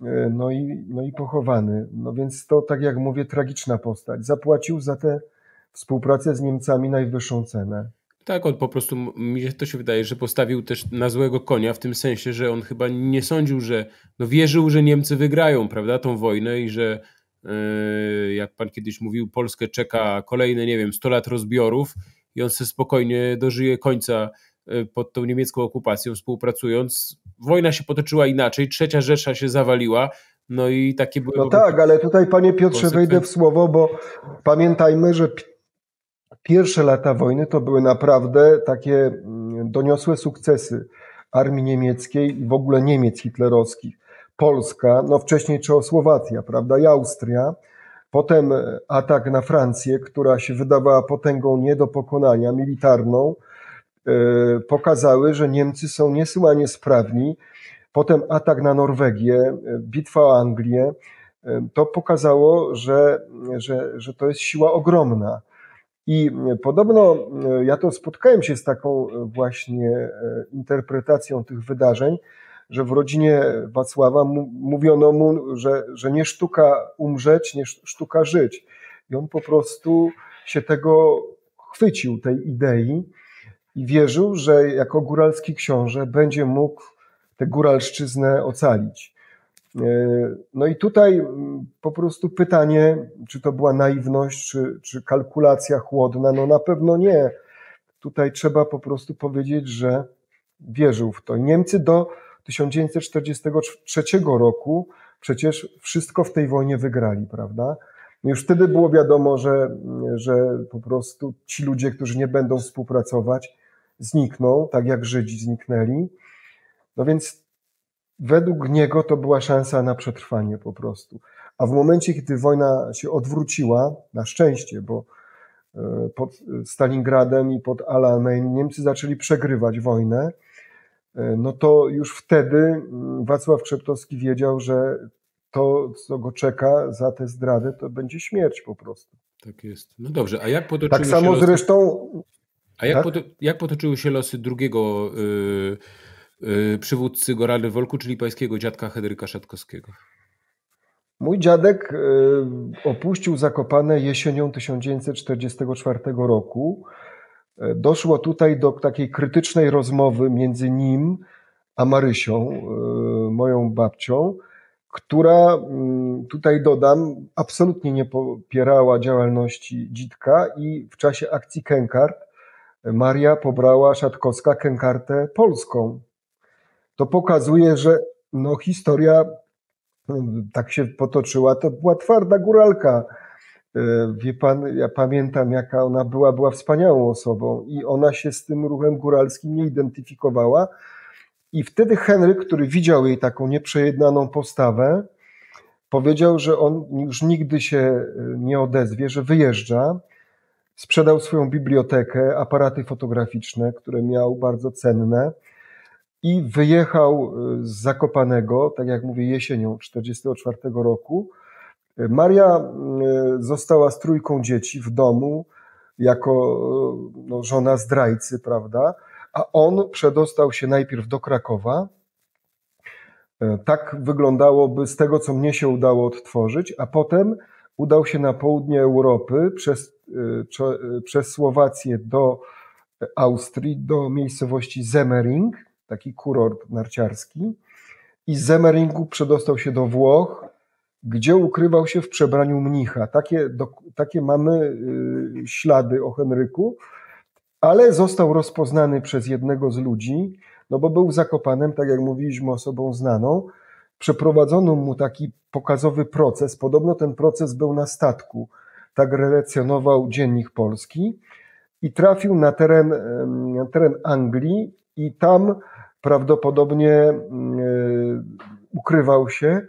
e, no i, no i pochowany. No więc to, tak jak mówię, tragiczna postać. Zapłacił za tę współpracę z Niemcami najwyższą cenę. Tak, on po prostu, mi to się wydaje, że postawił też na złego konia, w tym sensie, że on chyba nie sądził, że, no wierzył, że Niemcy wygrają, prawda, tą wojnę i że yy, jak pan kiedyś mówił, Polskę czeka kolejne, nie wiem, 100 lat rozbiorów i on sobie spokojnie dożyje końca yy, pod tą niemiecką okupacją, współpracując. Wojna się potoczyła inaczej, trzecia Rzesza się zawaliła, no i takie były. No tak, ale tutaj, panie Piotrze, wejdę w słowo, bo pamiętajmy, że Pierwsze lata wojny to były naprawdę takie mm, doniosłe sukcesy armii niemieckiej i w ogóle Niemiec hitlerowskich. Polska, no wcześniej Czechosłowacja, prawda, i Austria. Potem atak na Francję, która się wydawała potęgą nie do pokonania, militarną, e, pokazały, że Niemcy są niesłychanie sprawni. Potem atak na Norwegię, e, bitwa o Anglię, e, to pokazało, że, że, że to jest siła ogromna. I podobno e, ja to spotkałem się z taką e, właśnie e, interpretacją tych wydarzeń, że w rodzinie Wacława mówiono mu, że, że nie sztuka umrzeć, nie sztuka żyć. I on po prostu się tego chwycił, tej idei i wierzył, że jako góralski książę będzie mógł tę góralszczyznę ocalić. E, no i tutaj mm, po prostu pytanie, czy to była naiwność, czy, czy kalkulacja chłodna? No na pewno nie. Tutaj trzeba po prostu powiedzieć, że wierzył w to. Niemcy do 1943 roku przecież wszystko w tej wojnie wygrali, prawda? No już wtedy było wiadomo, że, że po prostu ci ludzie, którzy nie będą współpracować, znikną, tak jak Żydzi zniknęli. No więc według niego to była szansa na przetrwanie po prostu. A w momencie, kiedy wojna się odwróciła, na szczęście, bo e, pod Stalingradem i pod Alamein Niemcy zaczęli przegrywać wojnę, e, no to już wtedy mm, Wacław Krzeptowski wiedział, że to, co go czeka za tę zdradę, to będzie śmierć po prostu. Tak jest. No dobrze, a jak potoczyły tak samo się losy... zresztą. A jak, tak? Potoczyły się losy drugiego yy, przywódcy Gorany Wolku, czyli pańskiego dziadka Henryka Szatkowskiego? Mój dziadek y, opuścił Zakopane jesienią 1944 roku. Y, doszło tutaj do takiej krytycznej rozmowy między nim a Marysią, moją babcią, która, tutaj dodam, absolutnie nie popierała działalności dzitka i w czasie akcji Kękart Maria pobrała Szatkowska Kękartę polską to pokazuje, że no, historia mm, tak się potoczyła, to była twarda góralka. E, wie pan, ja pamiętam, jaka ona była, była wspaniałą osobą i ona się z tym ruchem góralskim nie identyfikowała. I wtedy Henryk, który widział jej taką nieprzejednaną postawę, powiedział, że on już nigdy się e, nie odezwie, że wyjeżdża. Sprzedał swoją bibliotekę, aparaty fotograficzne, które miał bardzo cenne i wyjechał y, z Zakopanego, tak jak mówię, jesienią 1944 roku. Maria y, została z trójką dzieci w domu jako no, żona zdrajcy, prawda? A on przedostał się najpierw do Krakowa. Tak wyglądałoby z tego, co mnie się udało odtworzyć, a potem udał się na południe Europy przez, przez Słowację do Austrii, do miejscowości Zemmering taki kurort narciarski i z Zemeringu przedostał się do Włoch, gdzie ukrywał się w przebraniu mnicha. Takie, do, takie mamy y, ślady o Henryku. ale został rozpoznany przez jednego z ludzi, no bo był zakopanem, tak jak mówiliśmy, osobą znaną. Przeprowadzono mu taki pokazowy proces. Podobno ten proces był na statku. Tak relacjonował Dziennik Polski. I trafił na teren, na teren Anglii, i tam prawdopodobnie mm, ukrywał się,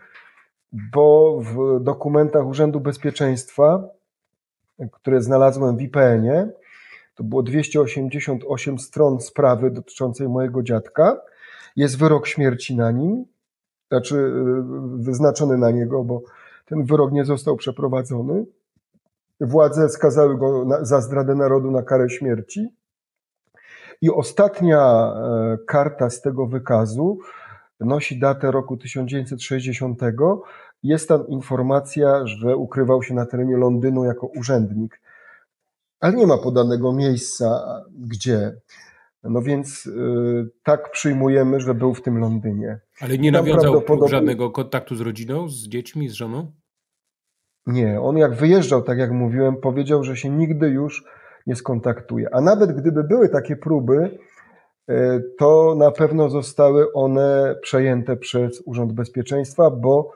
bo w dokumentach Urzędu Bezpieczeństwa, które znalazłem w IPN-ie, to było 288 stron sprawy dotyczącej mojego dziadka. Jest wyrok śmierci na nim, znaczy y, wyznaczony na niego, bo ten wyrok nie został przeprowadzony. Władze skazały go za zdradę narodu na karę śmierci. I ostatnia e, karta z tego wykazu nosi datę roku 1960. Jest tam informacja, że ukrywał się na terenie Londynu jako urzędnik, ale nie ma podanego miejsca, gdzie. No więc yy, tak przyjmujemy, że był w tym Londynie. Ale nie nawiązał żadnego kontaktu z rodziną, z dziećmi, z żoną? Nie, on jak wyjeżdżał, tak jak mówiłem, powiedział, że się nigdy już nie skontaktuje. A nawet gdyby były takie próby, E, to na pewno zostały one przejęte przez Urząd Bezpieczeństwa, bo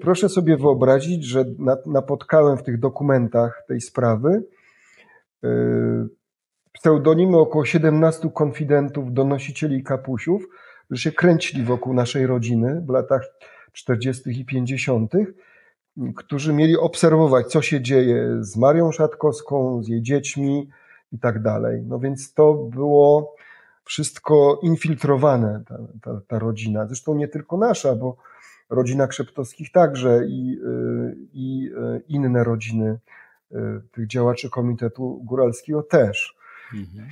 proszę sobie wyobrazić, że napotkałem w tych dokumentach tej sprawy e, pseudonimy około 17 konfidentów, donosicieli i kapusiów, że się kręcili wokół naszej rodziny w latach 40. i 50., którzy mieli obserwować, co się dzieje z Marią Szatkowską, z jej dziećmi i tak dalej. No więc to było wszystko infiltrowane, ta, ta, ta rodzina. Zresztą nie tylko nasza, bo rodzina Krzeptowskich także i, y, i y, inne rodziny y, tych działaczy Komitetu Góralskiego też. Mhm.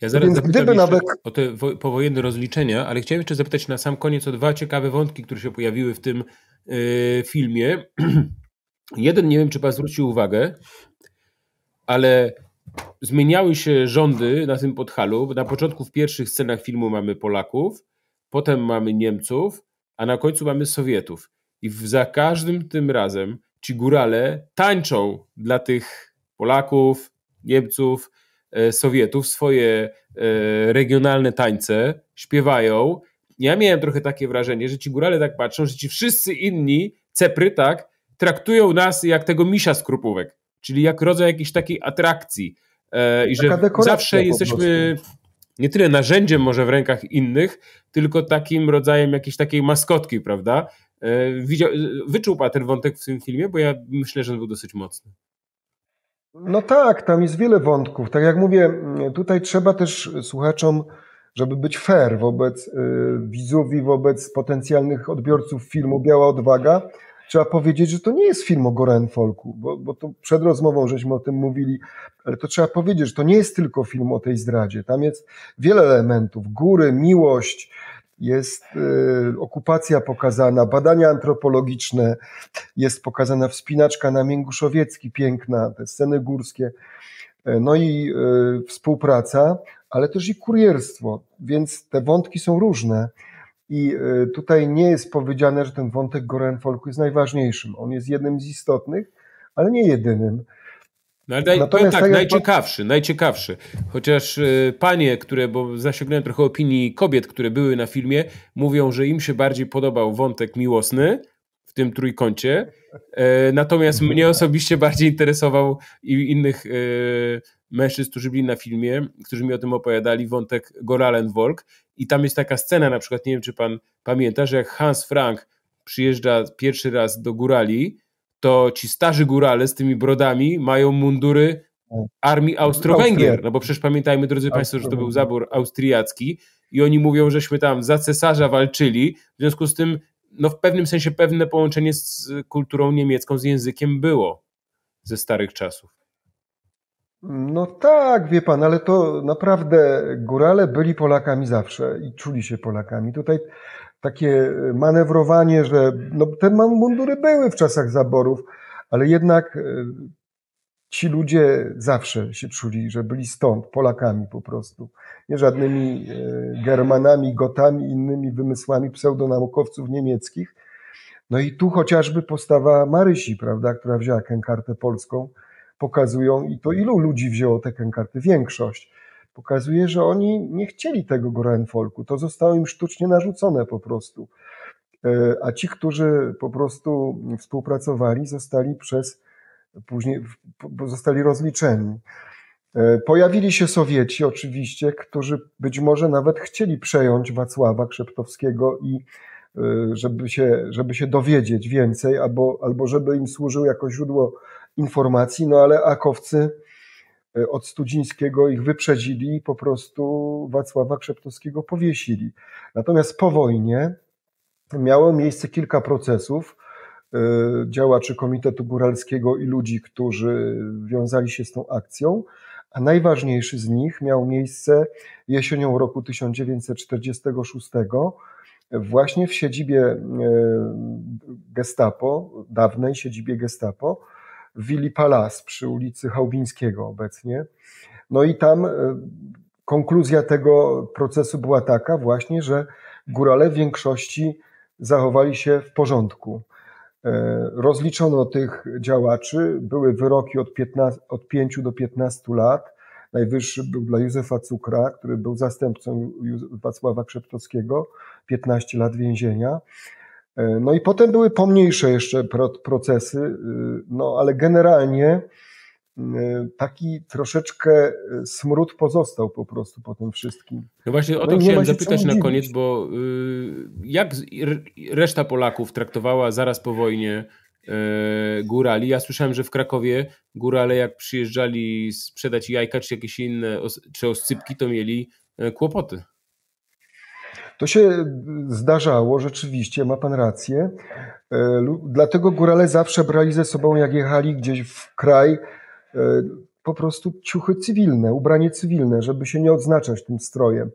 Ja zaraz Więc gdyby nawet... o te powojenne rozliczenia, ale chciałem jeszcze zapytać na sam koniec o dwa ciekawe wątki, które się pojawiły w tym filmie. Jeden, nie wiem, czy Pan zwrócił uwagę, ale zmieniały się rządy na tym podhalu. Na początku w pierwszych scenach filmu mamy Polaków, potem mamy Niemców, a na końcu mamy Sowietów. I za każdym tym razem ci górale tańczą dla tych Polaków, Niemców, Sowietów swoje e, regionalne tańce, śpiewają. Ja miałem trochę takie wrażenie, że ci górale tak patrzą, że ci wszyscy inni, cepry, tak, traktują nas jak tego misia z krupówek, czyli jak rodzaj jakiejś takiej atrakcji. E, I że zawsze jesteśmy nie tyle narzędziem może w rękach innych, tylko takim rodzajem jakiejś takiej maskotki, prawda? E, widział, wyczuł pan ten wątek w tym filmie, bo ja myślę, że on był dosyć mocny. No tak, tam jest wiele wątków. Tak jak mówię, tutaj trzeba też słuchaczom, żeby być fair wobec y, widzów i wobec potencjalnych odbiorców filmu Biała Odwaga, trzeba powiedzieć, że to nie jest film o Goren Folku, bo, bo to przed rozmową żeśmy o tym mówili, ale to trzeba powiedzieć, że to nie jest tylko film o tej zdradzie. Tam jest wiele elementów. Góry, miłość, jest y, okupacja pokazana, badania antropologiczne, jest pokazana wspinaczka na Mięguszowiecki, piękna, te sceny górskie, y, no i y, współpraca, ale też i kurierstwo, więc te wątki są różne. I y, tutaj nie jest powiedziane, że ten wątek Gorenfolku jest najważniejszym. On jest jednym z istotnych, ale nie jedynym. No ale Natomiast tak, tak najciekawszy, jak... najciekawszy. Chociaż y, panie, które, bo zasięgnąłem trochę opinii kobiet, które były na filmie, mówią, że im się bardziej podobał wątek miłosny w tym trójkącie. E, natomiast mnie osobiście bardziej interesował i innych e, mężczyzn, którzy byli na filmie, którzy mi o tym opowiadali, wątek Goralen Volk. I tam jest taka scena, na przykład, nie wiem, czy pan pamięta, że jak Hans Frank przyjeżdża pierwszy raz do górali, to ci starzy górale z tymi brodami mają mundury armii Austro-Węgier. No bo przecież pamiętajmy, drodzy Państwo, że to był zabór austriacki i oni mówią, żeśmy tam za cesarza walczyli, w związku z tym no w pewnym sensie pewne połączenie z kulturą niemiecką, z językiem było ze starych czasów. No tak, wie pan, ale to naprawdę górale byli Polakami zawsze i czuli się Polakami. Tutaj takie manewrowanie, że no, te mundury były w czasach zaborów, ale jednak e, ci ludzie zawsze się czuli, że byli stąd, Polakami po prostu. Nie żadnymi e, Germanami, Gotami, innymi wymysłami pseudonaukowców niemieckich. No i tu chociażby postawa Marysi, prawda, która wzięła tę kartę polską, pokazują i to ilu ludzi wzięło tę kartę? Większość. Pokazuje, że oni nie chcieli tego Goran Folku. To zostało im sztucznie narzucone po prostu. E, a ci, którzy po prostu współpracowali, zostali przez później zostali rozliczeni. E, pojawili się Sowieci oczywiście, którzy być może nawet chcieli przejąć Wacława Krzeptowskiego i e, żeby się, żeby się dowiedzieć więcej, albo, albo żeby im służył jako źródło informacji, no ale akowcy od Studzińskiego ich wyprzedzili i po prostu Wacława Krzeptowskiego powiesili. Natomiast po wojnie miało miejsce kilka procesów e, działaczy Komitetu Góralskiego i ludzi, którzy wiązali się z tą akcją, a najważniejszy z nich miał miejsce jesienią roku 1946 właśnie w siedzibie e, Gestapo, dawnej siedzibie Gestapo, w Willi Palace przy ulicy Chałbińskiego obecnie. No i tam e, konkluzja tego procesu była taka właśnie, że górale w większości zachowali się w porządku. E, rozliczono tych działaczy, były wyroki od, 15, od 5 do 15 lat. Najwyższy był dla Józefa Cukra, który był zastępcą Wacława Krzeptowskiego, 15 lat więzienia. E, no i potem były pomniejsze jeszcze procesy, y, no ale generalnie y, taki troszeczkę y, smród pozostał po prostu po tym wszystkim. No właśnie o no to no chciałem zapytać na koniec, bo jak reszta Polaków traktowała zaraz po wojnie górali? Ja słyszałem, że w Krakowie górale jak przyjeżdżali sprzedać jajka czy jakieś inne, czy oscypki, to mieli kłopoty. To się zdarzało, rzeczywiście, ma pan rację. E, dlatego górale zawsze brali ze sobą, jak jechali gdzieś w kraj, e, po prostu ciuchy cywilne, ubranie cywilne, żeby się nie odznaczać tym strojem.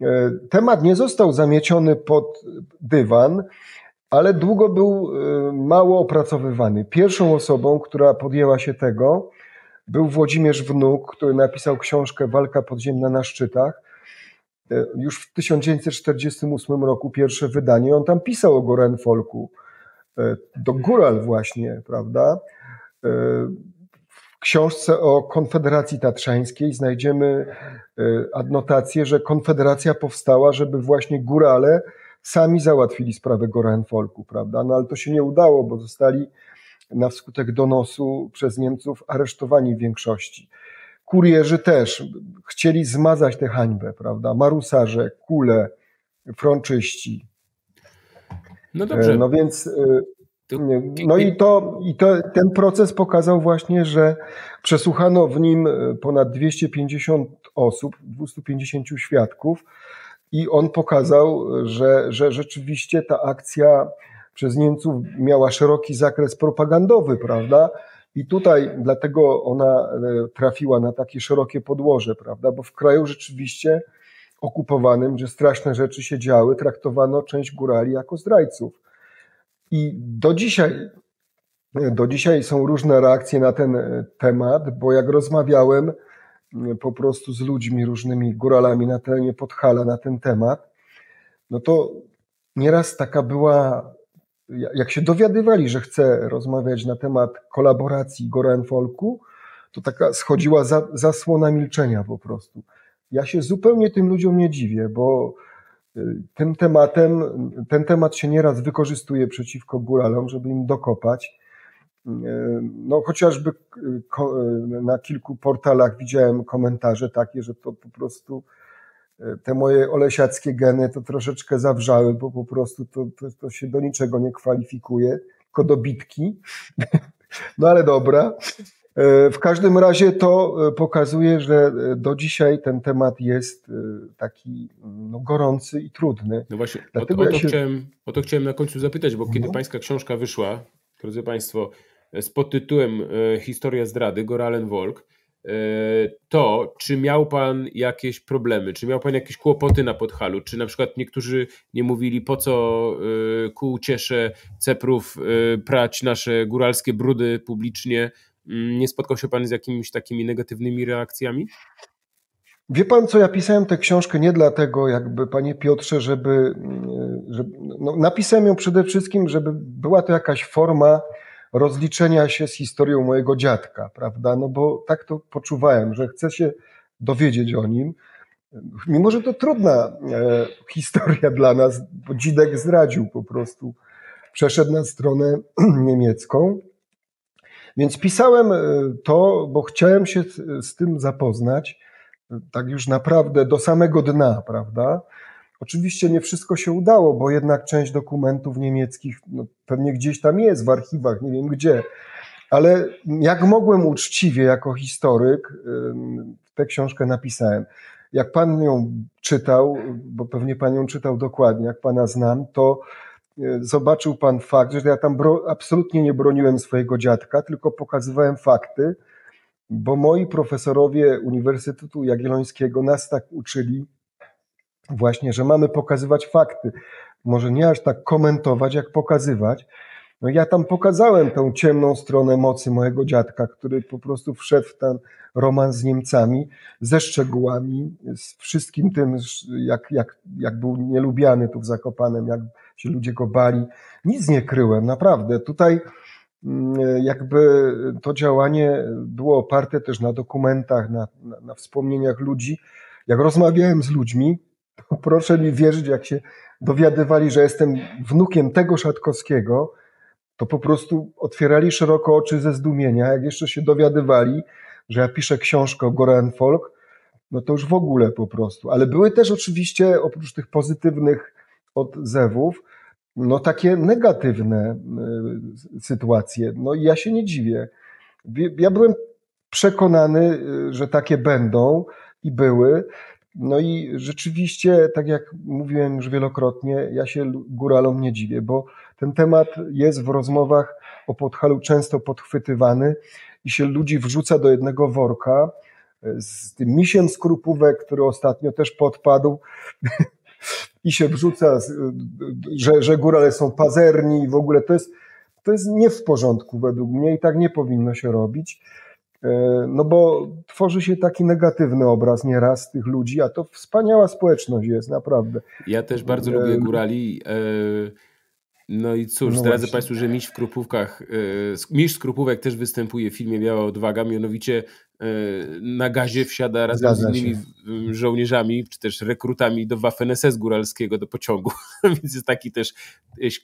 E, temat nie został zamieciony pod dywan, ale długo był mało opracowywany. Pierwszą osobą, która podjęła się tego, był Włodzimierz Wnuk, który napisał książkę Walka podziemna na szczytach. E, już w 1948 roku pierwsze wydanie, on tam pisał o Gorenfolku, e, do Góral właśnie, prawda? E, w książce o Konfederacji Tatrzańskiej znajdziemy adnotację, że Konfederacja powstała, żeby właśnie Górale sami załatwili sprawę Gorenfolku, prawda? No ale to się nie udało, bo zostali na wskutek donosu przez Niemców aresztowani w większości. Kurierzy też chcieli zmazać tę hańbę, prawda? Marusarze, kule, fronczyści. No dobrze. No więc. E, no i, to, i to, ten proces pokazał właśnie, że przesłuchano w nim e, ponad 250 osób, 250 świadków, i on pokazał, że, że rzeczywiście ta akcja przez Niemców miała szeroki zakres propagandowy, prawda? I tutaj dlatego ona e, trafiła na takie szerokie podłoże, prawda? Bo w kraju rzeczywiście okupowanym, gdzie straszne rzeczy się działy, traktowano część górali jako zdrajców. I do dzisiaj, do dzisiaj są różne reakcje na ten e, temat, bo jak rozmawiałem po prostu z ludźmi, różnymi góralami na terenie Podhala na ten temat, no to nieraz taka była jak się dowiadywali, że chcę rozmawiać na temat kolaboracji Goran Folku, to taka schodziła za, zasłona milczenia po prostu. Ja się zupełnie tym ludziom nie dziwię, bo y, tym tematem, ten temat się nieraz wykorzystuje przeciwko góralom, żeby im dokopać. Y, no, chociażby y, na kilku portalach widziałem komentarze takie, że to po prostu te moje olesiackie geny to troszeczkę zawrzały, bo po prostu to, to, to się do niczego nie kwalifikuje, tylko do bitki. No ale dobra. E, w każdym razie to e, pokazuje, że e, do dzisiaj ten temat jest taki no, gorący i trudny. No właśnie, o, o, to ja się... chciałem, o to chciałem na końcu zapytać, bo kiedy no. pańska książka wyszła, drodzy Państwo, z podtytułem Historia zdrady, Goralen Wolk, to, czy miał Pan jakieś problemy, czy miał Pan jakieś kłopoty na Podhalu, czy na przykład niektórzy nie mówili, po co e, ku uciesze ceprów e, prać nasze góralskie brudy publicznie. Mm, nie spotkał się Pan z jakimiś takimi negatywnymi reakcjami? Wie pan co, ja pisałem tę książkę nie dlatego, jakby panie Piotrze, żeby, żeby no, napisałem ją przede wszystkim, żeby była to jakaś forma rozliczenia się z historią mojego dziadka, prawda? No bo tak to poczuwałem, że chcę się dowiedzieć o nim. Mimo, że to trudna e, historia dla nas, bo Dzidek zdradził po prostu. Przeszedł na stronę niemiecką. Więc pisałem e, to, bo chciałem się z tym zapoznać, tak już naprawdę do samego dna, prawda? Oczywiście nie wszystko się udało, bo jednak część dokumentów niemieckich no, pewnie gdzieś tam jest w archiwach, nie wiem gdzie. Ale jak mogłem uczciwie, jako historyk, tę książkę napisałem. Jak pan ją czytał, bo pewnie pan ją czytał dokładnie, jak pana znam, to e, zobaczył pan fakt, że ja tam absolutnie nie broniłem swojego dziadka, tylko pokazywałem fakty, bo moi profesorowie Uniwersytetu Jagiellońskiego nas tak uczyli, właśnie, że mamy pokazywać fakty. Może nie aż tak komentować, jak pokazywać. No ja tam pokazałem tę ciemną stronę mocy mojego dziadka, który po prostu wszedł w ten romans z Niemcami, ze szczegółami, z wszystkim tym, jak, jak, jak był nielubiany tu w Zakopanem, jak się ludzie go bali. Nic nie kryłem, naprawdę. Tutaj mm, jakby to działanie było oparte też na dokumentach, na, na, na wspomnieniach ludzi. Jak rozmawiałem z ludźmi, proszę mi wierzyć, jak się dowiadywali, że jestem wnukiem tego Szatkowskiego, to po prostu otwierali szeroko oczy ze zdumienia, jak jeszcze się dowiadywali, że ja piszę książkę o Goran Folk, no to już w ogóle po prostu. Ale były też oczywiście, oprócz tych pozytywnych odzewów, no takie negatywne y, sytuacje. No i ja się nie dziwię. Ja byłem przekonany, y, że takie będą i były. No i rzeczywiście, tak jak mówiłem już wielokrotnie, ja się góralom nie dziwię, bo ten temat jest w rozmowach o Podhalu często podchwytywany i się ludzi wrzuca do jednego worka z tym misiem skrupówek, który ostatnio też podpadł i się wrzuca, że, że górale są pazerni i w ogóle to jest, to jest nie w porządku według mnie i tak nie powinno się robić. E, no bo tworzy się taki negatywny obraz nieraz tych ludzi, a to wspaniała społeczność jest, naprawdę. Ja też bardzo lubię e, górali. E, no i cóż, no zdradzę Państwu, że miś w Krupówkach, miś z Krupówek też występuje w filmie Biała Odwaga, mianowicie na gazie wsiada razem Zgadza z innymi się. żołnierzami, czy też rekrutami do Waffen-SS góralskiego, do pociągu, więc jest taki też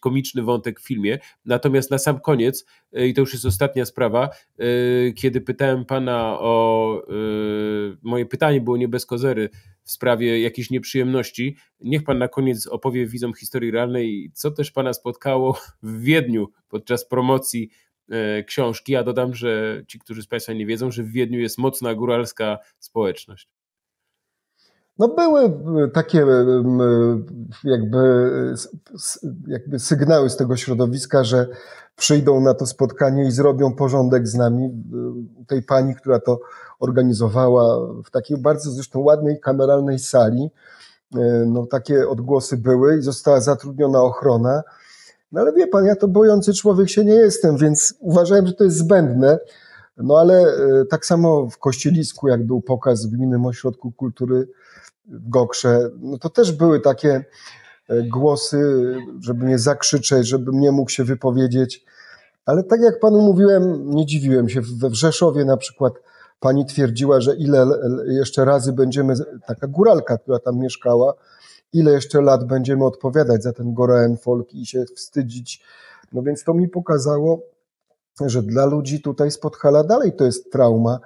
komiczny wątek w filmie. Natomiast na sam koniec, e, i to już jest ostatnia sprawa, kiedy pytałem pana o, moje pytanie było nie bez kozery, w sprawie jakichś nieprzyjemności. Niech pan na koniec opowie widzom historii realnej, co też pana spotkało w Wiedniu podczas promocji książki. Ja dodam, że ci, którzy z Państwa nie wiedzą, że w Wiedniu jest mocna góralska społeczność. No były e, takie e, jakby, jakby sygnały z tego środowiska, że przyjdą na to spotkanie i zrobią porządek z nami. Tej pani, która to organizowała w takiej bardzo zresztą ładnej kameralnej sali, no takie odgłosy były i została zatrudniona ochrona no ale wie pan, ja to bojący człowiek się nie jestem, więc uważałem, że to jest zbędne. No ale e, tak samo w Kościelisku, jak był pokaz w Gminnym Ośrodku Kultury w Gokrze, no to też były takie e, głosy, żeby mnie zakrzyczeć, żebym nie mógł się wypowiedzieć. Ale tak jak panu mówiłem, nie dziwiłem się. We Wrzeszowie na przykład pani twierdziła, że ile jeszcze razy będziemy, taka góralka, która tam mieszkała, ile jeszcze lat będziemy odpowiadać za ten Goraen Folk i się wstydzić. No więc to mi pokazało, że dla ludzi tutaj z Podhala dalej to jest trauma.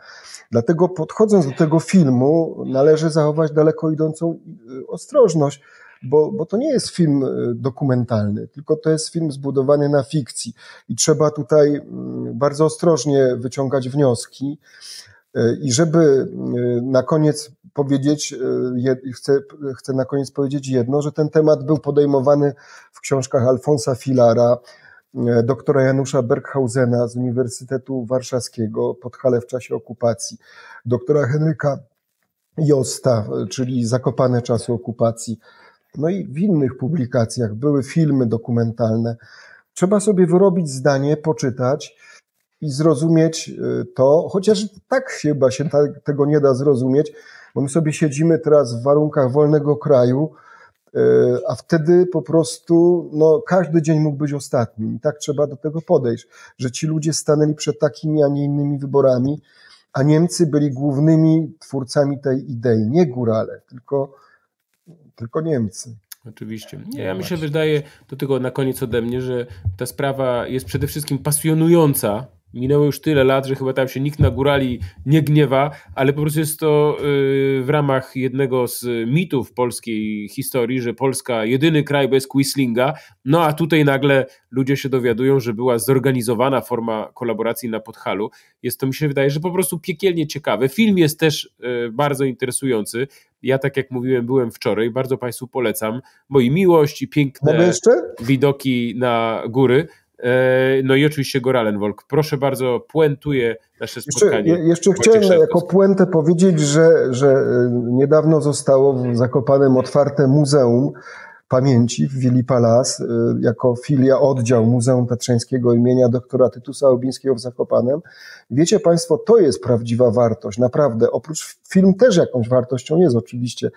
Dlatego podchodząc do tego filmu, należy zachować daleko idącą y, ostrożność, bo, bo to nie jest film y, dokumentalny, tylko to jest film zbudowany na fikcji i trzeba tutaj mm, bardzo ostrożnie wyciągać wnioski. Y, I żeby na koniec powiedzieć, e, chcę, chcę na koniec powiedzieć jedno, że ten temat był podejmowany w książkach Alfonsa Filara, e, doktora Janusza Berghausena z Uniwersytetu Warszawskiego pod Hale w czasie okupacji, doktora Henryka Josta, czyli Zakopane czasu okupacji, no i w innych publikacjach były filmy dokumentalne. Trzeba sobie wyrobić zdanie, poczytać i zrozumieć e, to, chociaż tak chyba się tego nie da zrozumieć, bo my sobie siedzimy teraz w warunkach wolnego kraju, e, a wtedy po prostu no, każdy dzień mógł być ostatnim. I tak trzeba do tego podejść, że ci ludzie stanęli przed takimi, a nie innymi wyborami a Niemcy byli głównymi twórcami tej idei. Nie górale, tylko, tylko Niemcy. Oczywiście. Nie, ja mi się wydaje, do tego na koniec ode mnie, że ta sprawa jest przede wszystkim pasjonująca Minęło już tyle lat, że chyba tam się nikt na górali nie gniewa, ale po prostu jest to y, w ramach jednego z mitów polskiej historii, że Polska jedyny kraj bez Quislinga, no a tutaj nagle ludzie się dowiadują, że była zorganizowana forma kolaboracji na Podhalu. Jest to, mi się wydaje, że po prostu piekielnie ciekawe. Film jest też y, bardzo interesujący. Ja, tak jak mówiłem, byłem wczoraj, bardzo Państwu polecam. Moi miłość i piękne widoki na góry. E, no i oczywiście Goralenwolk. Proszę bardzo, puentuje nasze spotkanie. Jeszcze, jeszcze chciałem jako puentę powiedzieć, że, że e, niedawno zostało w Zakopanem otwarte Muzeum Pamięci w Willi Palace jako filia, oddział Muzeum Tatrzańskiego imienia doktora Tytusa Obińskiego w Zakopanem. Wiecie Państwo, to jest prawdziwa wartość, naprawdę. Oprócz film też jakąś wartością jest oczywiście,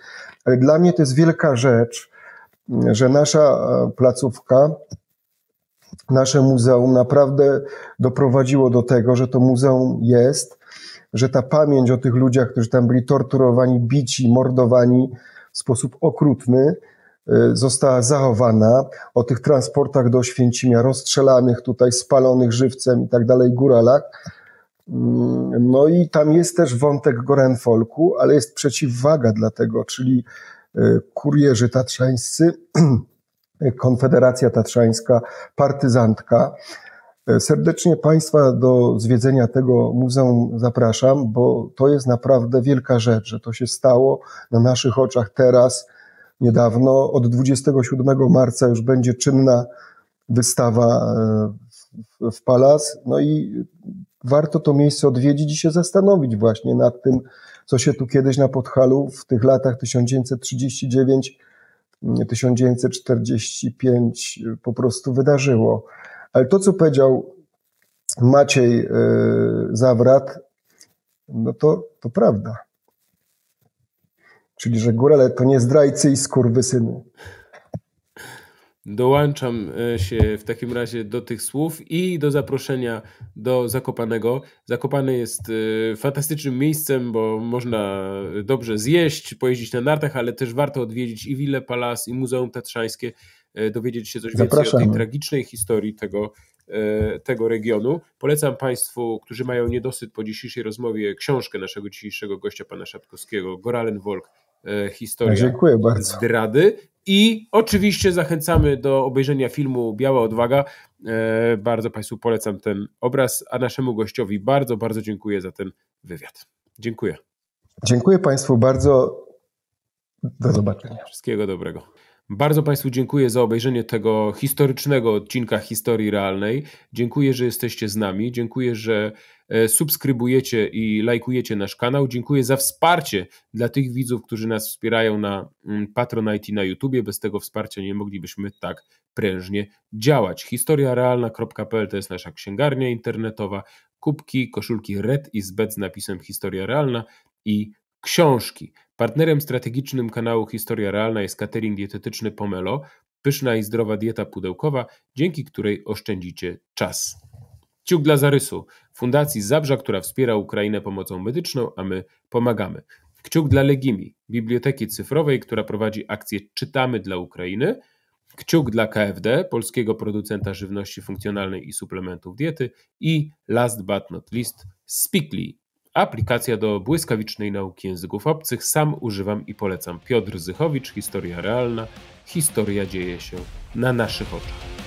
ale dla mnie to jest wielka rzecz, że nasza e, placówka nasze muzeum naprawdę doprowadziło do tego, że to muzeum jest, że ta pamięć o tych ludziach, którzy tam byli torturowani, bici, mordowani w sposób okrutny, y, została zachowana, o tych transportach do Święcimia, rozstrzelanych tutaj, spalonych żywcem i tak dalej, góralach. Mm, no i tam jest też wątek Gorenfolku, ale jest przeciwwaga dla tego, czyli y, kurierzy tatrzańscy, Konfederacja Tatrzańska, partyzantka. Serdecznie Państwa do zwiedzenia tego muzeum zapraszam, bo to jest naprawdę wielka rzecz, że to się stało na naszych oczach teraz, niedawno. Od 27 marca już będzie czynna wystawa e, w Palas. No i warto to miejsce odwiedzić i się zastanowić właśnie nad tym, co się tu kiedyś na Podhalu w tych latach 1939 1945 po prostu wydarzyło. Ale to, co powiedział Maciej e, Zawrat, no to, to prawda. Czyli, że górale to nie zdrajcy i skurwysyny. Dołączam e, się w takim razie do tych słów i do zaproszenia do Zakopanego. Zakopane jest e, fantastycznym miejscem, bo można dobrze zjeść, pojeździć na nartach, ale też warto odwiedzić i Willę Palace, i Muzeum Tatrzańskie, e, dowiedzieć się coś więcej o tej tragicznej historii tego, tego regionu. Polecam Państwu, którzy mają niedosyt po dzisiejszej rozmowie, książkę naszego dzisiejszego gościa, pana Szapkowskiego, Goralen Wolk, historia Dziękuję bardzo. zdrady. I oczywiście zachęcamy do obejrzenia filmu Biała Odwaga. E, bardzo Państwu polecam ten obraz, a naszemu gościowi bardzo, bardzo dziękuję za ten wywiad. Dziękuję. Dziękuję Państwu bardzo. Do zobaczenia. Wszystkiego dobrego. Bardzo Państwu dziękuję za obejrzenie tego historycznego odcinka Historii Realnej. Dziękuję, że jesteście z nami. Dziękuję, że e, subskrybujecie i lajkujecie nasz kanał. Dziękuję za wsparcie dla tych widzów, którzy nas wspierają na mm, Patronite i na YouTubie. Bez tego wsparcia nie moglibyśmy tak prężnie działać. Historiarealna.pl to jest nasza księgarnia internetowa. Kubki, koszulki Red i Zbet z napisem Historia Realna i książki. Partnerem strategicznym kanału Historia Realna jest catering dietetyczny Pomelo, pyszna i zdrowa dieta pudełkowa, dzięki której oszczędzicie czas. Ciuk dla zarysu, Fundacji Zabrza, która wspiera Ukrainę pomocą medyczną, a my pomagamy. Kciuk dla Legimi, biblioteki cyfrowej, która prowadzi akcję Czytamy dla Ukrainy. Kciuk dla KFD, polskiego producenta żywności funkcjonalnej i suplementów diety. I last but not least, Speakly, Aplikacja do błyskawicznej nauki języków obcych sam używam i polecam. Piotr Zychowicz, Historia Realna. Historia dzieje się na naszych oczach.